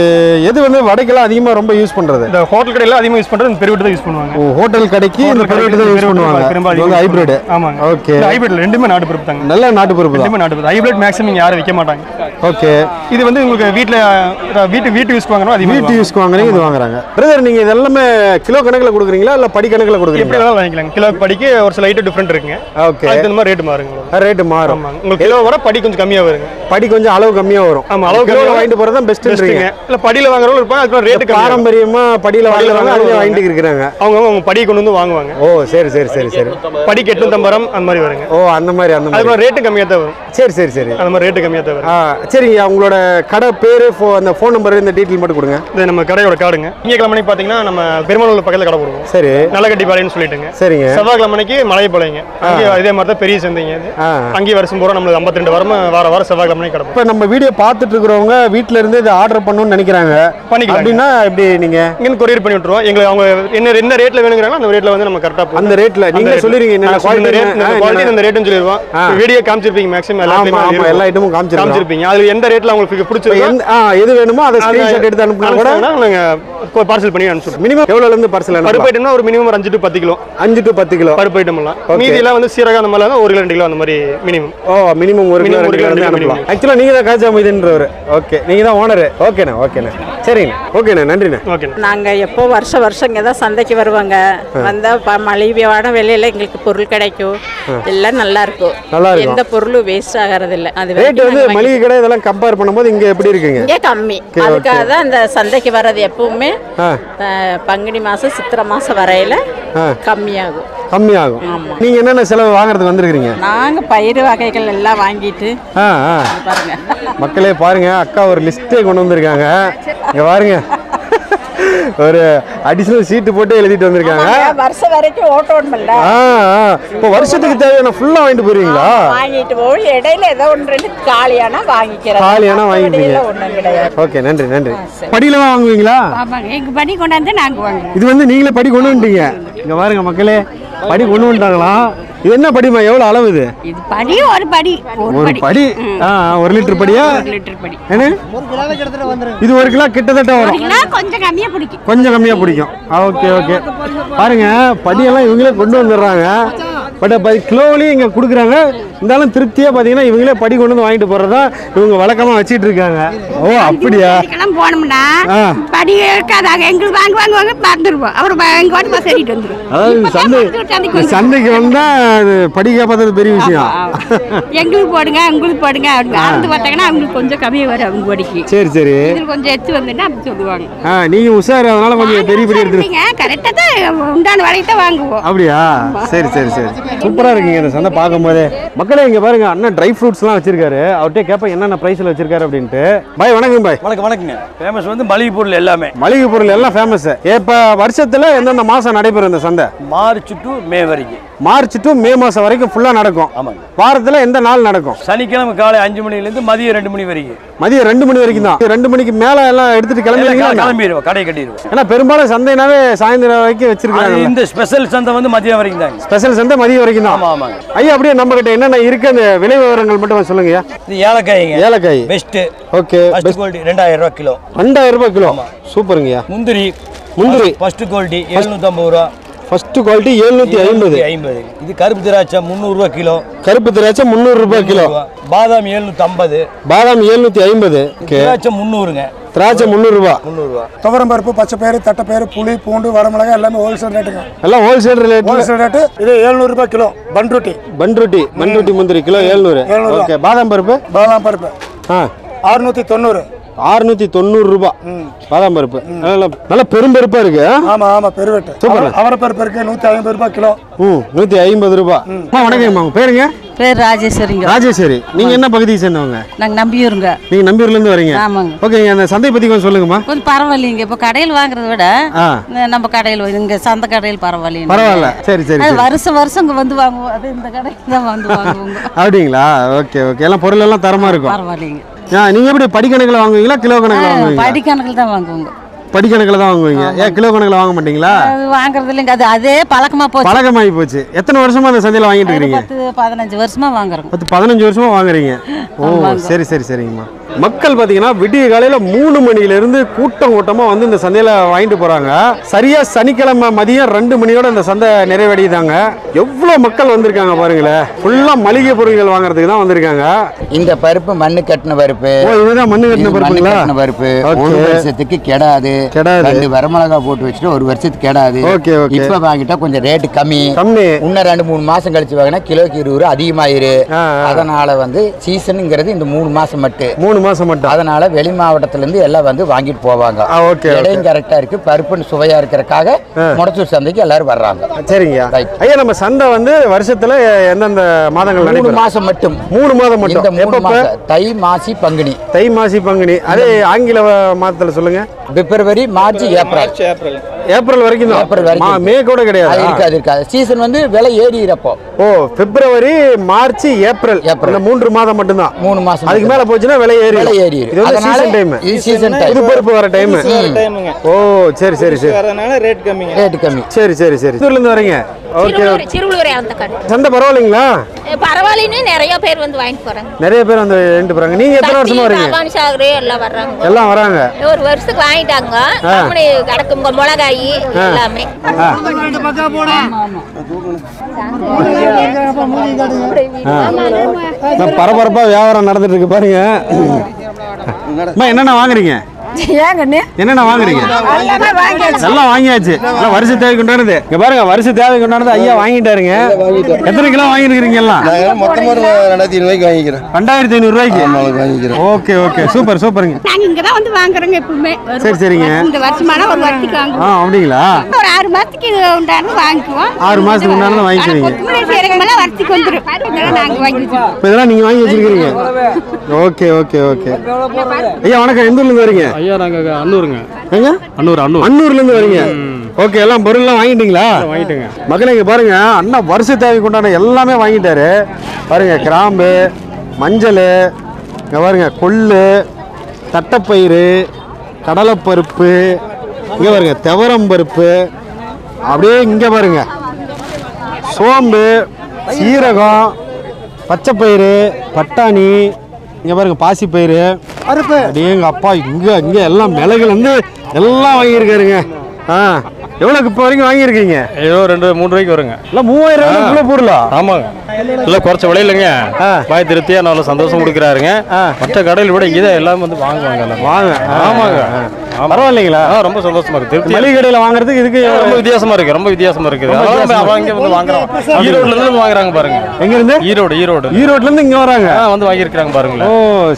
எது வந்து வடைக்கெல்லாம் அதிகமாக ரொம்ப யூஸ் பண்ணுறது இந்த ஹோட்டல் கடையில் அதிகமாக யூஸ் பண்ணுறது இந்த பெருவிட்டு தான் யூஸ் பண்ணுவாங்க. ஓ ஹோட்டல் கடைக்கு இந்த பெருவிட்டு தான் யூஸ் பண்ணுவாங்க. வந்து ஹைப்ரிட் ஆமாங்க. ஓகே. ஹைபிரிட் ரெண்டுமே நாட்டு பருப்பு தாங்க நல்ல நாட்டு பருப்பு தான் ரெண்டுமே நாட்டு பருப்பு ஹைபிரிட் மேக்ஸிமம் யாரும் விற்க மாட்டாங்க. ஓகே. இது வந்து உங்களுக்கு வீட்டில் வீட்டு வீட்டு யூஸ் வாங்குறோம் அது வீட்டு யூஸ்க்கு வாங்குறீங்க இது வாங்குறாங்க. பிரதர் நீங்கள் இது எல்லாமே கிலோ கணக்கில் கொடுக்குறீங்களா? இல்லை படி கணக்கில் எப்படி கொடுக்குறீங்களா வேணாலும் வாங்கிக்கலாங்க. கிலோ படிக்கு ஒரு சில ஐட்டம் டிஃப்ரெண்ட் இருக்குங்க. ஓகே. இந்த மாதிரி ரேட் மாறுங்க ரேட்டு மாறும். உங்களுக்கு கிலோ விட படி கொஞ்சம் கம்மியாக வருங்க. படி கொஞ்சம் அளவு கம்மியாக வரும். ஆமா, அளவு கிலோ வாங்கிட்டு போகிறது தான் பெஸ்ட்டுங்க இல்லை படியில் வாங்குறவங்க இருப்பாங்க அதுக்கு ரேட்டு கம்மி பாரம்பரியமா படியில் வாங்குறவங்க அதுலேயே. வாங்கிட்டு இருக்கிறாங்க. அவங்க அவங்க படியை கொண்டு வந்து வாங்குவாங்க. ஓ சரி சரி சரி சரி. படிக்கு எட்நூத்தம்பது ரூபா அந்த மாதிரி வருங்க. ஓ அந்த மாதிரி அந்த மாதிரி. அதுக்கு ரேட்டு கம்மியாக தான் வரும். சரி சரி சரி. அந்த மாதிரி ரேட்டு கம்மியாக தான் வரும். ஆ சரிங்க. உங்களோட கடை பேர் ஃபோ அந்த ஃபோன் நம்பர் இந்த டீட்டெயில் மட்டும் கொடுங்க. இது நம்ம கடையோட காடுங்க திங்கக்கிழமைக்கு பார்த்தீங்கன்னா நம்ம பெருமாள் பக்கத்தில் கடை போடுவோம். சரி. நல்லகட்டிப்பாளையம்னு சொல்லிட்டுங்க. சரிங்க. செவ்வாய்க்கிழமைக்கு மலையப்பாளையங்க. அங்கே இதே மாதிரி தான் பெரிய சந்தைங்க அங்கேயும் வருஷம் பூரா நம்மளுக்கு 52 வாரமா வார வாரம் செவ்வாய்க்கிழமைக்கு கிடப்போம் இப்போ நம்ம வீடியோ பார்த்துட்டு இருக்கிறவங்க வீட்டில இருந்து இதை ஆர்டர் பண்ணணும்னு நினைக்கிறாங்க. பண்ணிக்கலாம். அப்படின்னா எப்படி நீங்க? இங்கே கொரியர் பண்ணி விட்டுருவோம். எங்களுக்கு அவங்க என்ன என்ன ரேட்ல வேணுங்கிறாங்களோ அந்த ரேட்ல வந்து நம்ம கரெக்டாக அந்த ரேட்ல நீங்க சொல்லிருங்க என்னென்ன குவாலிட்டி குவாலிட்டி அந்த ரேட்னு சொல்லிடுவோம். வீடியோ காமிச்சிருப்பீங்க மேக்ஸிமம் எல்லா எல்லாத்தையுமே ஐட்டமும் காமிச்சிருப்பீங்க. அதுல எந்த ரேட்ல உங்களுக்கு பிடிச்சிருக்கோ? எது வேணுமோ அதை ஸ்கிரீன்ஷாட் எடுத்து அனுப்புனா கூட நாங்க பார்சல் பண்ணி அனுப்பிச்சிடுவோம் மினிமம் எவ்வளோல இருந்து பார்சல் பருப்பு ஐட்டம்னா ஒரு மினிமம் அஞ்சு டு பத்து கிலோ. அஞ்சு டு பத்து கிலோ. பருப்பு ஐட்டம் எல்லாம். மீதி எல்லாம் வந்து சீரகம் அந்த மாதிரி ஒரு கிலோ ரெண்டு கிலோ அந்த மாதிரி மினிமம் ஓ மினிமம் ஒரு கிலோ Minimum ரெண்டு கிலோ அனுப்பலாம். ஆக்சுவலாக நீங்கள் தான் காஜா மொய்தீன்றவர் ஓகே நீங்கள் தான் ஓனர் ஓகேண்ணா ஓகேண்ணா சரிங்கண்ணா ஓகேண்ணா நன்றிண்ணா. ஓகே நாங்கள் எப்போ வருஷம் வருஷம் இங்கே தான் சந்தைக்கு வருவாங்க. வந்தால் மலிவான விலையில எங்களுக்கு பொருள் கிடைக்கும். எல்லாம் நல்லா இருக்கும். நல்லா இருக்கும். எந்த பொருளும் வேஸ்ட் ஆகிறது இல்லை அது ரேட் வந்து நாங்க மளிகை கடை இதெல்லாம் கம்பேர் பண்ணும்போது இங்கே எப்படி இருக்குங்க? இங்கே கம்மி. அதுக்காக தான் இந்த சந்தைக்கு வர்றது எப்பவுமே ஆ. அஹ், பங்குனி மாதம் சித்திரை மாதம் வரையில. கம்மியாகும். கம்மியாகும். நீங்கள் என்னென்ன செலவு வாங்குறதுக்கு வந்திருக்கிறீங்க? நாங்கள் பயிர் வகைகள் எல்லாம் வாங்கிட்டு மக்களே பாருங்க அக்கா ஒரு லிஸ்ட்டே கொண்டு வந்திருக்காங்க. இங்க பாருங்க. ஒரு அடிஷனல் சீட்டு போட்டு எழுதிட்டு வந்திருக்காங்க. வருஷம் வரைக்கும் ஆ இப்போ வருஷத்துக்கு தேவையான ஃபுல்லாக வாங்கிட்டு போயிருவீங்களா வாங்கிட்டு போய் இடையில ஏதோ ஒன்று ரெண்டு காலியானா வாங்கிக்கிறேன் காலியானா வாங்கிப்பீங்க. ஒன்றும் கிடையாது. ஓகே நன்றி நன்றி. படியில தான் வாங்குவீங்களா? எங்கள் படி கொண்டாந்து நாங்கள் வாங்குவோம். இது வந்து நீங்களே படி கொண்டு வந்துட்டீங்க. இங்க பாருங்க மக்களே படி கொண்டு வந்துட்டாங்களாம் இது என்ன படிமா? எவ்வளோ அளவு இது? இது படி ஒரு படி. ஒரு ஒரு படி. ஆ ஒரு லிட்டர் படியா? ஒரு லிட்டர் படி. என்ன? இது ஒரு கிலோ கிட்டத்தட்ட வரும். கொஞ்சம் கம்மியாக பிடிக்கும். கொஞ்சம் கம்மியாக பிடிக்கும். Okay okay. பாருங்க படியெல்லாம் இவங்களே கொண்டு வந்துடுறாங்க. பட் பதி கிலோவிலையும் இங்கே கொடுக்குறாங்க. இருந்தாலும் திருப்தியாக பார்த்தீங்கன்னா இவங்களே படி கொண்டு வந்து வாங்கிட்டு போகிறதா இவங்க வழக்கமாக வச்சிட்டு இருக்காங்க. ஓ அப்படியா? போனோம்னா. படி இருக்காதாங்க எங்களுக்கு வாங்க வாங்க வாங்க மறந்துடுவோம். அப்புறம் எங்க வாட்டி பஸ் ஏறிட்டு வந்துடும் அதாவது சந்தை சந்தைக்கு வந்து சந்தைக்கு வந்தால் அது படி காப்பாற்றுறது பெரிய விஷயம். எங்களுக்கு போடுங்க உங்களுக்கு போடுங்க. அவங்க அறுந்து பார்த்தாங்கன்னா அவங்களுக்கு கொஞ்சம் கம்மியாக வரும் அவங்க படிக்கு. சரி சரி. கொஞ்சம் எடுத்து வந்துன்னா அப்படி சொல்லுவாங்க. ஆ நீங்கள் உஷார் அதனால கொஞ்சம் பெரிய பெரிய எடுத்து கரெக்டாக தான் உண்டான வேலையை தான் வாங்குவோம். அப்படியா? சரி சரி சரி. சூப்பராக இருக்குங்க இந்த சந்தை பார்க்கும்போதே. மக்களே இங்கே பாருங்க அண்ணன் ட்ரை ஃப்ரூட்ஸ்லாம் வச்சிருக்காரு. அவர்கிட்ட கேட்பேன் என்னென்ன ப்ரைஸில் வச்சிருக்காரு அப்படின்ட்டு. பாய் வணக்கம் பாய். வணக்கம் வணக்கங்க. ஃபேமஸ் வந்து மளிகை பொருள் எல்லாமே. மளிகை பொருள் எல்லாம் ஃபேமஸ் இப்போ வருஷத்தில் எந்தெந்த மாதம் நடைபெறும் இந்த சந்தை? மார்ச் டு மே வரைக்கும். மார்ச் டு மே மாதம் வரைக்கும் ஃபுல்லாக நடக்கும். ஆமாங்க. வாரத்தில் எந்த நாள் நடக்கும்? சனிக்கிழமை காலை அஞ்சு மணிலேருந்து மதியம் ரெண்டு மணி வரைக்கும். மதியம் ரெண்டு மணி வரைக்கும் தான். ரெண்டு மணிக்கு மேலே எல்லாம் எடுத்துட்டு எல்லாம் கிளம்பிடுவீங்களா கிளம்பிடுவோம் கடை கட்டிடுவோம். ஏன்னா பெரும்பாலும் சந்தைனாவே சாயந்தரம் வரைக்கும் வச்சிருக்காங்க இந்த ஸ்பெஷல் சந்தை வந்து மதியம் வரைக்கும் தாங்க. ஸ்பெஷல் சந்தை மதியம் வரைக்கும் தான். ஆமா ஐயா அப்படியே நம்ம கிட்ட என்னென்ன என்னென்னலாம் இருக்கு அந்த விலை விவரங்கள் மட்டும் சொல்லுங்கய்யா. இது ஏலக்காய்ங்க. ஏலக்காய். Best okay. ஃபர்ஸ்ட் குவாலிட்டி ரெண்டாயிரம் ரூபா கிலோ. ரெண்டாயிரம் ரூபாய் கிலோ. சூப்பருங்கய்யா. முந்திரி. முந்திரி. ஃபர்ஸ்ட் குவாலிட்டி எழுநூற்றம்பது ரூபா. ஃபர்ஸ்ட் குவாலிட்டி எழுநூத்தி ஐம்பது. ஐம்பது. இது கருப்பு திராட்சை முந்நூறுரூவா கிலோ. கருப்பு திராட்சை முந்நூறு ரூபாய் கிலோ பாதாம் எழுநூற்றி ஐம்பது பாதாம் எழுநூத்தி ஐம்பது. திராட்சை முந்நூறுங்க. திராட்சை முந்நூறு ரூபாய் முந்நூறுரூவா. துவரம் பருப்பு பச்சை பயிறு தட்டை பயிறு புளி பூண்டு வரமிளகாய் எல்லாமே ஹோல்சேல் ரேட்டுங்க எல்லாம் ஹோல்சேல் ரேட்ல ஹோல்சேல் ரேட்டு இது எழுநூறுபா கிலோ. பன்ருட்டி பன்ருட்டி பன்ருட்டி முந்திரி கிலோ எழுநூறு எழுநூறு. ஓகே. பாதாம் பருப்பு? பாதாம் பருப்பு. ஆ. அறுநூத்தி தொண்ணூறு. அறுநூத்தி தொண்ணூறு ரூபாய் பாதாம் பருப்பு நல்ல நல்ல பெரும்பருப்பா இருக்கு? ஆமா ஆமா பெருவெட்டு சூப்பர். அவரை பருப்பு இருக்கு நூத்தி ஐம்பது ரூபாய் கிலோ. ம் நூத்தி ஐம்பது ரூபாய் அம்மா வணக்கம்மா பேருங்க? பேர் ராஜேஸ்வரிங்க. ராஜேஸ்வரி. நீங்க என்ன பகுதியை சேர்ந்தவங்க? நாங்கள் நம்பியூருங்க. நீங்க நம்பியூர்ல இருந்து வரீங்க. ஆமாங்க. ஓகேங்க அந்த சந்தை பத்தி கொஞ்சம் சொல்லுங்கம்மா. கொஞ்சம் பரவாயில்லைங்க. இப்போ கடையில் வாங்குறத விட நம்ம கடையில் இங்கே சந்தை கடையில் பரவாயில்லைங்க. பரவாயில்ல. சரி சரி. வருஷம் வருஷம் இங்கே வந்து வாங்குவோம். அது இந்த கடையில் தான் வந்து வாங்குவோங்க. அப்படிங்களா? Okay okay. எல்லாம் பொருள் எல்லாம் தரமா இருக்கும். பரவாயில்லைங்க. நீங்க எப்படி படிக்கணக்கில் வாங்குவீங்களா கிலோ கணக்கில் வாங்குவீங்களா? படிக்கணக்கில் தான் வாங்குவோங்க. படிக்கணக்கில் தான் வாங்குவீங்க. ஏன் கிலோ கணக்கில் வாங்க மாட்டீங்களா? வாங்குறது இல்லைங்க அது அதே பழக்கமாக போச்சு. பழக்கமாகி போச்சு. எத்தனை வருஷமா அந்த சந்தையில் வாங்கிட்டு இருக்கீங்க பத்து பதினஞ்சு வருஷமா வாங்குறோங்க பத்து பதினஞ்சு வருஷமா வாங்குறீங்க. ஓ சரி சரி சரிங்கம்மா. மக்கள் பார்த்தீங்கன்னா விடிய காலையில் மூணு மணிலேருந்து கூட்டம் கூட்டமாக வந்து இந்த சந்தையில் வாங்கிட்டு போகிறாங்க சரியாக சனிக்கிழமை மதியம் ரெண்டு மணியோட இந்த சந்தை நிறைவடையுதாங்க. எவ்வளோ மக்கள் வந்திருக்காங்க பாருங்களேன். ஃபுல்லாக மளிகை பொருட்கள் வாங்குறதுக்கு தான் வந்திருக்காங்க. இந்த பருப்பு மண்ணு கட்டின பருப்பு. ஓ இதுதான் மண்ணு கட்டின இது மண்ணு கட்டின பருப்பு. ஒரு வருஷத்துக்கு கெடாது. கெடாது. ரெண்டு வரமிளகா போட்டு வச்சுட்டு ஒரு வருஷத்துக்கு கெடாது. இப்ப வாங்கிட்டா கொஞ்சம் ரேட்டு கம்மி. கம்மி. இன்னும் ரெண்டு மூணு மாசம் கழிச்சு வாங்கினா கிலோக்கு இருபது ரூபா அதிகமாயிரு. அதனால வந்து சீசனுங்கிறது இந்த மூணு மாசம் மட்டும். மூணு மாதம் மட்டும். அதனால வெளி மாவட்டத்துல இருந்து எல்லாம் வந்து வாங்கிட்டு போவாங்க. இடையும் கரெக்டா இருக்கு. பருப்புன்னு சுவையா இருக்கிறக்காக முடச்சூர் சந்தைக்கு எல்லாரும் வர்றாங்க. சரிங்க. ஐயா நம்ம சந்தை வந்து வருஷத்துல எந்தெந்த மாதங்கள் மூணு மாசம் மட்டும். மூணு மாதம் இந்த மட்டும் மாசம். தை மாசி பங்குனி. தை மாசி பங்குனி. அதே ஆங்கில மாதத்துல சொல்லுங்க. பிப்ரவரி மார்ச் ஏப்ரல் ஏப்ரல் வரைக்கும் தான். ஏப்ரல் வரைக்கும் மா- மே கூட கிடையாது. இருக்காது இருக்காது. சீசன் வந்து விலை ஏறிறப்போ ஓ பிப்ரவரி மார்ச் ஏப்ரல். ஏப்ரல். இந்த மூன்று மாதம் மட்டும்தான். மூணு மாசம் அதுக்கு மேல போச்சுன்னா விலை ஏறி விலை ஏறிடும். இது வந்து அதனால சீசன் டைம் இது season time. புது பருப்பு வர டைம் டைமுங்க ஓ சரி சரி சரி. வரதுனால ரேட் கம்மிங்க. ரேட்டு கம்மி. சரி சரி சரி. ஊர்ல இருந்து வரீங்க? ஓகே சிறுவலூர் அந்த கடை சந்தை பரவாயில்லைங்களா? பரவாயில்லன்னு நிறைய பேர் வந்து வாங்கிட்டு போறாங்க. நிறைய பேர் வந்து ரெண்டு போறாங்க. நீங்க எத்தனை வருஷமா வரீங்க? எல்லாம் வர்றாங்க. எல்லாம் வராங்க. ஒரு வருஷத்துக்கு வாங்கிட்டாங்க. கம்பெனி கிடக்குங்க மிளகாய் எல்லாமே. பரபரப்பா வியாபாரம் நடந்துட்டு இருக்கு பாருங்க. அம்மா, என்னென்ன வாங்குறீங்க? *laughs* ஏங்கண்ணே என்னென்ன வாங்குறீங்க? எல்லாம் வாங்கியாச்சு. எல்லாம் வருஷ தேவைக்கு உண்டானது. இங்க பாருங்க வருஷ தேவைக்கு உண்டானது ஐயா வாங்கிட்டாருங்க. எத்தனை கிலோ வாங்கிருக்கீங்க எல்லாம்? மொத்தமாக ஒரு ரெண்டாயிரத்தி ஐநூறுவாய்க்கு வாங்கிக்கிறேன் ரெண்டாயிரத்தி ஐநூறு ரூபாய்க்கு? வாங்கிக்கிறேன் ஓகே ஓகே. சூப்பர் சூப்பருங்க. இங்கே தான் வந்து வாங்குறோங்க எப்பவுமே. சரி சரிங்க. இந்த வருஷமான ஒரு வருஷத்துக்கு வாங்குவோம். ஆ அப்படிங்களா? ஒரு ஆறு மாசத்துக்கு உண்டானது வாங்கிக்குவோம். ஆறு மாசத்துக்கு உண்டானது வாங்கிக்கிறீங்க. வருஷத்துக்கு இப்போ இதெல்லாம் நீங்க வாங்கி வச்சிருக்கீங்க ஓகே ஓகே ஓகே. ஐயா வணக்கம். எந்த ஊர்ல இருந்து வரீங்க? ஐயா நாங்கள் அன்னூருங்க. எங்க? அன்னூர் அன்னூர். அன்னூர்ல இருந்து வரீங்க ஓகே எல்லாம் பொருள்லாம் வாங்கிட்டீங்களா? வாங்கிட்டேங்க. மக்களே இங்க பாருங்க அண்ணா வருஷ தேவைக்கு உண்டான எல்லாமே வாங்கிட்டாரு. பாருங்க கிராம்பு மஞ்சள் இங்க பாருங்க கொள்ளு தட்டைப்பயிறு கடலைப்பருப்பு இங்க பாருங்க துவரம் பருப்பு அப்படியே இங்க பாருங்க. சோம்பு சீரகம் பச்சைப்பயிறு பட்டாணி இங்க பாருங்க பாசிப்பயிறு. பருப்பு அப்படியே எங்க அப்பா இங்க இங்க எல்லாம் மிளகுல இருந்து எல்லாம் வாங்கியிருக்காருங்க. ஆ எவ்வளோக்கு இப்போ வரைக்கும் வாங்கியிருக்கீங்க? ஏதோ ரெண்டு மூணு ரூபாய்க்கு வருங்க. இல்லை மூவாயிரம் ரூபாய் கிலோ பொருளா? ஆமாங்க. இல்லை குறைச்ச விலையிலங்க. ஆ. பாய் திருப்தியாக நல்ல சந்தோஷம் கொடுக்குறாருங்க. மற்ற கடையில் விட இங்கே தான் எல்லாமே வந்து வாங்குவாங்க. வாங்க. ஆமாங்க. ஆமா. பரவாயில்லைங்களா? ரொம்ப சந்தோஷமா இருக்கு. மளிகை கடையில் வாங்குறதுக்கு இதுக்கு ரொம்ப வித்தியாசமா இருக்கு ரொம்ப வித்தியாசமா இருக்குது. அவங்க வந்து வாங்குறாங்க. ஈரோடுல இருந்து வாங்குறாங்க பாருங்க. எங்க இருந்து ஈரோடு ஈரோடு. ஈரோட்ல இருந்து இங்க வராங்க. வந்து வாங்கியிருக்காங்க ஓ பாருங்களேன்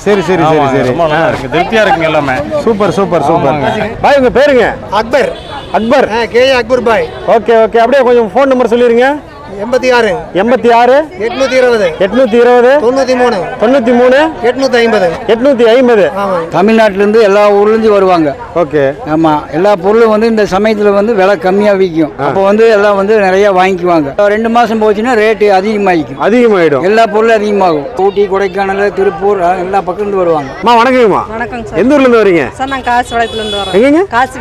சரி சரி சரி சரி. ரொம்ப நல்லா இருக்கு. திருப்தியா இருக்குங்க எல்லாமே. Super super super. பாய் உங்க பேருங்க? Akbar. Akbar. K Akbar bhai. Okay okay. அப்படியே கொஞ்சம் ஃபோன் நம்பர் சொல்லிருங்க. எண்பத்தி ஆறு. எண்பத்தி ஆறு. எட்நூத்தி இருபது. எட்நூத்தி இருபது. தொண்ணூத்தி மூணு. தொண்ணூத்தி மூணு. எட்நூத்தி ஐம்பது. எட்நூத்தி ஐம்பது. தமிழ்நாட்டிலேருந்து எல்லா ஊர்லேருந்து வருவாங்க. ஓகே. ஆமாம் எல்லா பொருளும் வந்து இந்த சமயத்தில் வந்து விலை கம்மியாக விற்கும். அப்போ வந்து எல்லாம் வந்து நிறைய வாங்கிக்குவாங்க. ரெண்டு மாதம் போச்சுன்னா ரேட்டு அதிகமாகிக்கும். அதிகமாயிடும். எல்லா பொருளும் அதிகமாகும். ஊட்டி கொடைக்கானல் திருப்பூர் எல்லா பக்கத்துலேருந்து வருவாங்க. அம்மா வணக்கங்கம்மா. வணக்கம் எந்த ஊர்ல இருந்து வரீங்க? சார் நாங்கள் காசு வளையத்துலேருந்து வரோம் எங்கங்க? காசு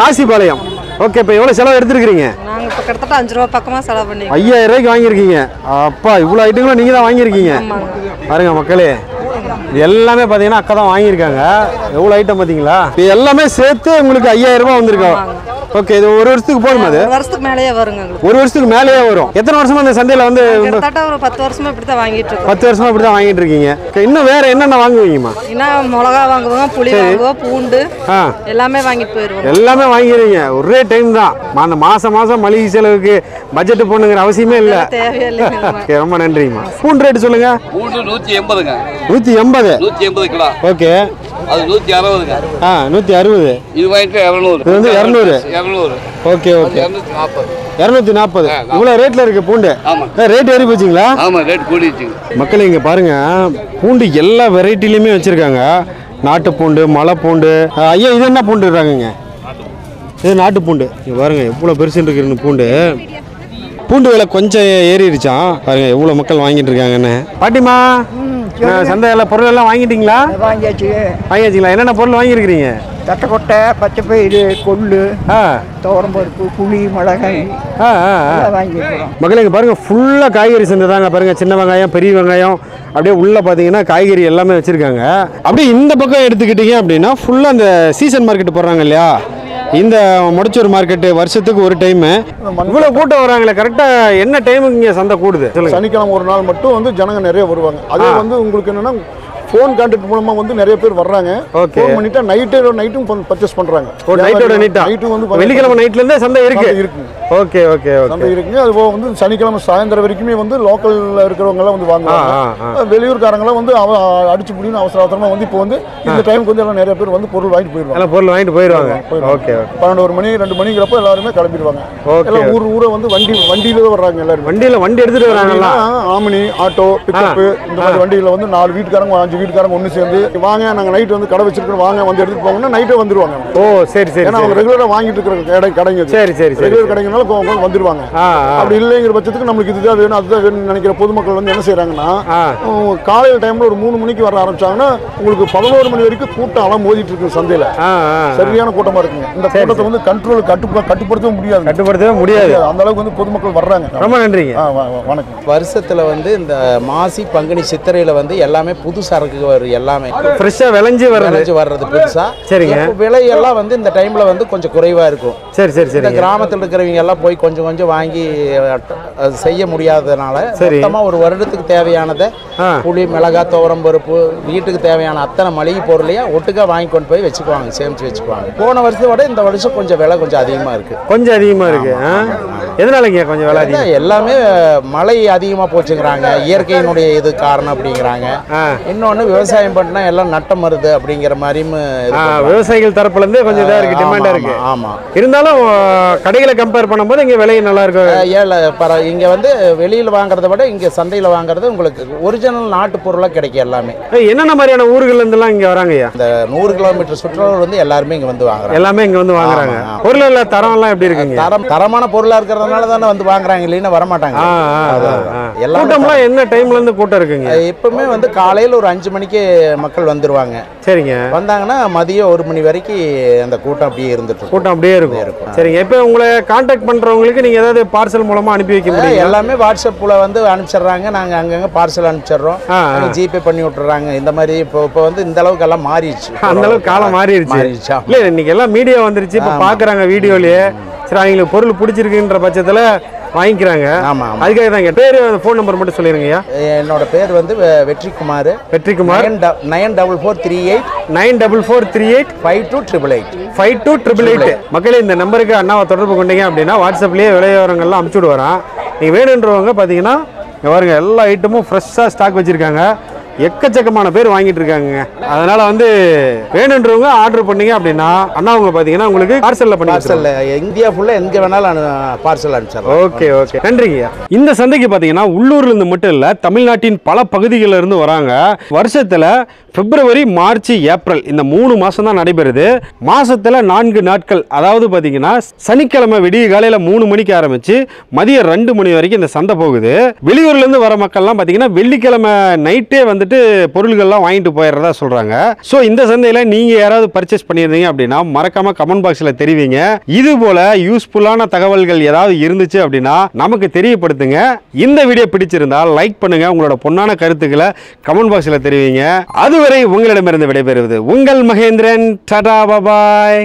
காசிபாளையம். ஓகே இப்போ எவ்வளோ செலவு எடுத்துருக்கீங்க நாங்கள் இப்போ கிட்டத்தட்ட அஞ்சு ரூபா பக்கமாக செலவு பண்ணி ஐயாயிரம் ரூபாய்க்கு வாங்கியிருக்கீங்க. அப்பா இவ்வளோ ஐட்டங்களும் நீங்கள் தான் வாங்கியிருக்கீங்க. பாருங்க மக்களே இது எல்லாமே பார்த்தீங்கன்னா அக்கா தான் வாங்கியிருக்காங்க. எவ்வளோ ஐட்டம் பார்த்தீங்களா இது எல்லாமே சேர்த்து உங்களுக்கு ஐயாயிரம் ரூபாய் வந்திருக்கோம். ஓகே இது ஒரு வருஷத்துக்கு போதுமா அது? ஒரு வருஷத்துக்கு மேலேயே வருங்க ஒரு வருஷத்துக்கு மேலேயே வரும். எத்தனை வருஷமா இந்த சந்தையில் வந்து கிட்டத்தட்ட ஒரு பத்து வருஷமா இப்படி தான் வாங்கிட்டு இருக்கோம். பத்து வருஷமா இப்படி தான் வாங்கிட்டு இருக்கீங்க. இன்னும் வேற என்னென்ன வாங்குவீங்கம்மா? ஏன்னா மிளகா வாங்குவோம் புளி. வாங்குவோம் பூண்டு. ஆ. எல்லாமே வாங்கிட்டு போயிடுவோம். எல்லாமே வாங்கிடுவீங்க ஒரே டைம் தான். அந்த மாசம் மாசம் மளிகை செலவுக்கு பட்ஜெட் போடணுங்கிற அவசியமே இல்லை. தேவையில்லைங்க ஓகே ரொம்ப நன்றிங்கம்மா பூண்டு ரேட்டு சொல்லுங்க. மூணு நூற்றி எண்பதுங்க. நூற்றி எண்பது. நூற்றி எண்பது கிலோ. ஓகே அது நூற்றி அறுபதுங்க. ஆ நூற்றி அறுபது. இது வாங்கிட்டு இரநூறு. இது வந்து இரநூறு. இரநூறு. Okay okay. இரநூத்தி நாற்பது இரநூத்தி நாற்பது இவ்வளோ ரேட்டில் இருக்கு பூண்டு. ரேட் ஏறி போச்சுங்களா? ஆமாம் ரேட் கூடிடுச்சுங்க. மக்களே இங்கே பாருங்க. பூண்டு எல்லா வெரைட்டிலையுமே வச்சுருக்காங்க. நாட்டு பூண்டு மலை பூண்டு ஐயா இது என்ன பூண்டு இருக்காங்கங்க இது நாட்டு பூண்டு இங்க பாருங்க எவ்வளோ பெருசு இருக்குன்னு பூண்டு. பூண்டு விலை கொஞ்சம் ஏறிடுச்சான் பாருங்க எவ்வளோ மக்கள் வாங்கிட்டு இருக்காங்கன்னு. பாட்டிமா சந்தையில் பொருள் எல்லாம் வாங்கிட்டீங்களா? வாங்கியாச்சு. வாங்கியாச்சுங்களா? என்னென்ன பொருள் வாங்கியிருக்கிறீங்க? தட்டைக்கொட்டை பச்சை பயிறு கொள்ளு துவரம்பருப்பு புளி மிளகாய் ஆ ஆ ஆ. எல்லாம் வாங்கிக்கிறோம் மக்களே இங்கே பாருங்கள் ஃபுல்லாக காய்கறி சந்தை தாங்க பாருங்கள் சின்ன வெங்காயம் பெரிய வெங்காயம் அப்படியே உள்ளே பார்த்தீங்கன்னா காய்கறி எல்லாமே வச்சுருக்காங்க. அப்படியே இந்த பக்கம் எடுத்துக்கிட்டீங்க அப்படின்னா ஃபுல்லாக அந்த சீசன் மார்க்கெட் போடுறாங்க இல்லையா? இந்த முடச்சூர் மார்க்கெட்டு வருஷத்துக்கு ஒரு டைமு இவ்வளோ கூட்டம் வராங்களே கரெக்டாக என்ன டைமுக்கு இங்கே சந்தை கூடுது? சனிக்கிழமை ஒரு நாள் மட்டும் வந்து ஜனங்க நிறைய வருவாங்க. அதே வந்து உங்களுக்கு என்னன்னா ஃபோன் கான்டாக்ட் மூலமா வந்து நிறைய பேர் வர்றாங்க. Okay. ஃபோன் பண்ணிட்டா நைட்டு நைட்டும் பர்ச்சேஸ் பண்றாங்க. ஓ நைட்டோட நைட்டா நைட்டும் வந்து வெள்ளிக்கிழமை நைட்லேருந்தே சந்தை இருக்கு. இருக்கு. ஓகே ஓகே சந்தை ஓகே இருக்குங்க அது போக வந்து சனிக்கிழமை சாயந்தரம் வரைக்குமே வந்து லோக்கல்ல இருக்கிறவங்க எல்லாம் வந்து வாங்குவாங்க. வெளியூர்காரங்களாம் வந்து அவ அடிச்சு முடியும் அவசர அவசரமா வந்து இப்போ வந்து இந்த டைமுக்கு வந்து எல்லாம் நிறைய பேர் வந்து பொருள் வாங்கிட்டு போயிடுவாங்க. எல்லாம் பொருள் வாங்கிட்டு போயிடுவாங்க. ஓகே ஓகே பன்னெண்டு ஒரு மணி ரெண்டு மணிங்கிறப்ப எல்லாருமே கிளம்பிடுவாங்க. எல்லாம் ஊர் ஊரை வந்து வண்டி வண்டியில தான் வர்றாங்க எல்லாரும். வண்டியில் வண்டி எடுத்துகிட்டு வராங்களா ஆமினி ஆட்டோ பிக்கப் இந்த மாதிரி வண்டியில வந்து நாலு வீட்டுக்காரங்க அஞ்சு வீட்டுக்காரங்க ஒன்று சேர்ந்து வாங்க நாங்க நைட் வந்து கடை வச்சிருக்கோம் வாங்க வந்து எடுத்துட்டு போங்கன்னா நைட்டே வந்துருவாங்க. ஓ சரி சரி ஏன்னா அவங்க சரி. ரெகுலரா வாங்கிட்டு இருக்கிற கடை கடைங்க. சரி, சரி, சரி, ரெகுலர். கடைங்கனால அவங்க வந்துருவாங்க. அப்படி இல்லைங்கிற பட்சத்துக்கு நம்மளுக்கு இதுதான் வேணும் அதுதான் வேணும்னு நினைக்கிற பொதுமக்கள் வந்து என்ன. உம், காலையில டைம்ல ஒரு மூணு மணிக்கு வர ஆரம்பிச்சாங்கன்னா உங்களுக்கு பதினோரு மணி வரைக்கும் கூட்டம் அலாம் மோதிட்டு இருக்கு சந்தையில. சரியான கூட்டமா இருக்குங்க. இந்த கூட்டத்தை வந்து கண்ட்ரோல் கட்டு கட்டுப்படுத்தவே முடியாது. கட்டுப்படுத்தவே முடியாது. அந்த அளவுக்கு வந்து பொதுமக்கள் வர்றாங்க. ரொம்ப நன்றிங்க. வ- வணக்கம். வருஷத்தில் வந்து இந்த மாசி பங்குனி சித்திரையில் வந்து எல்லாமே புது சரக்கு வரும் எல்லாமே. ஃப்ரெஷ்ஷாக விளைஞ்சு விளைஞ்சு வர்றது புதுசா. சரிங்க. விலையெல்லாம் வந்து இந்த டைம்ல வந்து கொஞ்சம் குறைவா இருக்கும். சரி சரி சரிங்க. கிராமத்தில் இருக்கிறவங்க எல்லாம் போய் கொஞ்சம் கொஞ்சம் வாங்கி செய்ய முடியாததுனால சரி. மொத்தமா ஒரு வருடத்துக்கு தேவையானதை. புளி மிளகாய் துவரம் பருப்பு வீட்டுக்கு தேவையான அத்தனை மளிகை பொருளையும் ஒட்டுக்கா வாங்கி கொண்டு போய் வச்சுக்குவாங்க சேமிச்சு வச்சுக்குவாங்க. போன வருஷத்தை விட இந்த வருஷம் கொஞ்சம் விலை கொஞ்சம் அதிகமா இருக்கு. கொஞ்சம் அதிகமாக இருக்கு ஆ. எதனாலங்க கொஞ்சம் விலை அதிகம் எல்லாமே மழை அதிகமாக போச்சுங்கிறாங்க. இயற்கையினுடைய இது காரணம் அப்படிங்கிறாங்க. இன்னொன்று விவசாயம் பண்ணா எல்லாம் நட்டம் வருது அப்படிங்கிற மாதிரியும். விவசாயிகள் தரப்புல இருந்து கொஞ்சம் இதாக இருக்கு ஆமா, டிமாண்டா ஆமா, இருக்கு. ஆமா இருந்தாலும் கடைகளை கம்பேர் பண்ணும்போது இங்க விலை நல்லா இருக்கு. அஹ் ஏழை பர இங்கே வந்து வெளியில் வாங்குறத விட இங்கே சந்தையில் வாங்குறது உங்களுக்கு ஒரிஜினல் நாட்டு பொருளாக கிடைக்கும் எல்லாமே. என்னென்ன மாதிரியான ஊர்கள்ல இருந்தெல்லாம் இங்க வராங்கய்யா இந்த நூறு கிலோமீட்டர் சுற்றுலா வந்து எல்லாருமே இங்கே வந்து வாங்குறாங்க. எல்லாமே இங்க வந்து வாங்குறாங்க. பொருள் தரம் எல்லாம் எப்படி இருக்குங்க? தரம் தரமான பொருளாக இருக்கிறதுனால தானே வந்து வாங்குறாங்க இல்லைன்னா வரமாட்டாங்க. கூட்டம்லாம் என்ன டைம்ல இருந்து கூட்டம் இருக்குங்க? எப்பவுமே வந்து காலையில் ஒரு அஞ்சு மணிக்கு மக்கள் வந்துருவாங்க. சரிங்க. வந்தாங்கன்னா மதியம் ஒரு மணி வரைக்கும் அந்த கூட்டம் அப்படியே இருந்துட்டு இருக்கும். கூட்டம் அப்படியே இருக்கும். சரிங்க. இப்போ உங்களை காண்டாக்ட் பண்றவங்களுக்கு நீங்க ஏதாவது பார்சல் மூலமா அனுப்பி வைக்க முடியும் எல்லாமே வாட்ஸ்அப்பில் வந்து அனுப்பிச்சிடுறாங்க. நாங்கள் அங்கங்கே பார்சல் அனுப்பிச்சிடுறோம். ஜிபே பண்ணி விட்டுறாங்க. இந்த மாதிரி இப்போ இப்போ வந்து இந்த அளவுக்கு எல்லாம் மாறிடுச்சு. அந்த அளவுக்கு காலம் மாறிடுச்சு. இல்ல இன்னைக்கு எல்லாம் மீடியா வந்துருச்சு. இப்ப. பாக்குறாங்க வீடியோலயே. சரி அவங்களுக்கு பொருள் பிடிச்சிருக்குன்ற பட்சத்துல வாங்கிக்கிறாங்க. ஆமா, ஆமா. அதுக்காக தாங்க பேரு ஃபோன் நம்பர் மட்டும் சொல்லிருங்கய்யா. என்னோட பேர் வந்து Vetrikumar. Vetrikumar. Nine double four three eight nine double four three eight five two triple eight. Five two triple eight. மக்களே இந்த நம்பருக்கு அண்ணாவை தொடர்பு கொண்டீங்க அப்படின்னா வாட்ஸ்அப்லேயே விலையோரங்கள்லாம் அமுச்சு விடுவாராம். நீங்கள் வேணுன்றவங்க பார்த்தீங்கன்னா இங்க பாருங்க எல்லா ஐட்டமும் ஃப்ரெஷ்ஷாக ஸ்டாக் வச்சுருக்காங்க. எக்கச்சக்கமான பேர் வாங்கிட்டு இருக்காங்க. அதனால வந்து வேணுன்றவங்க ஆர்டர் பண்ணீங்க அப்படின்னா அண்ணாவங்க பார்த்தீங்கன்னா உங்களுக்கு பார்சலில் பண்ணி பார்சல் இந்தியா ஃபுல்லாக எங்கே வேணாலும் பார்சல் அனுப்பிச்சிடலாம். Okay okay. நன்றிங்க இந்த சந்தைக்கு பார்த்தீங்கன்னா உள்ளூர்ல இருந்து மட்டும் இல்லை தமிழ்நாட்டின் பல பகுதிகளில் இருந்து வராங்க. வருஷத்துல பிப்ரவரி மார்ச் ஏப்ரல் இந்த மூணு மாசம் தான் நடைபெறுது. மாசத்துல நான்கு நாட்கள் அதாவது பார்த்தீங்கன்னா சனிக்கிழமை விடிய காலையில மூணு மணிக்கு ஆரம்பிச்சு மதியம் ரெண்டு மணி வரைக்கும் இந்த சந்தை போகுது. வெளியூர்ல இருந்து வர மக்கள்லாம் பார்த்தீங்கன்னா வெள்ளிக்கிழமை நைட்டே வந்துட்டு வந்துட்டு பொருள்கள்லாம் வாங்கிட்டு போயிடுறதா சொல்கிறாங்க ஸோ இந்த சந்தையில் நீங்கள் யாராவது பர்ச்சேஸ் பண்ணியிருந்தீங்க அப்படின்னா மறக்காமல் கமெண்ட் பாக்ஸில் தெரிவிங்க. இது போல் யூஸ்ஃபுல்லான தகவல்கள் ஏதாவது இருந்துச்சு அப்படின்னா நமக்கு தெரியப்படுத்துங்க. இந்த வீடியோ பிடிச்சிருந்தால் லைக் பண்ணுங்க. உங்களோட பொன்னான கருத்துக்களை கமெண்ட் பாக்ஸில் தெரிவிங்க. அதுவரை உங்களிடமிருந்து விடைபெறுவது உங்கள் மகேந்திரன். டாடா பாபாய்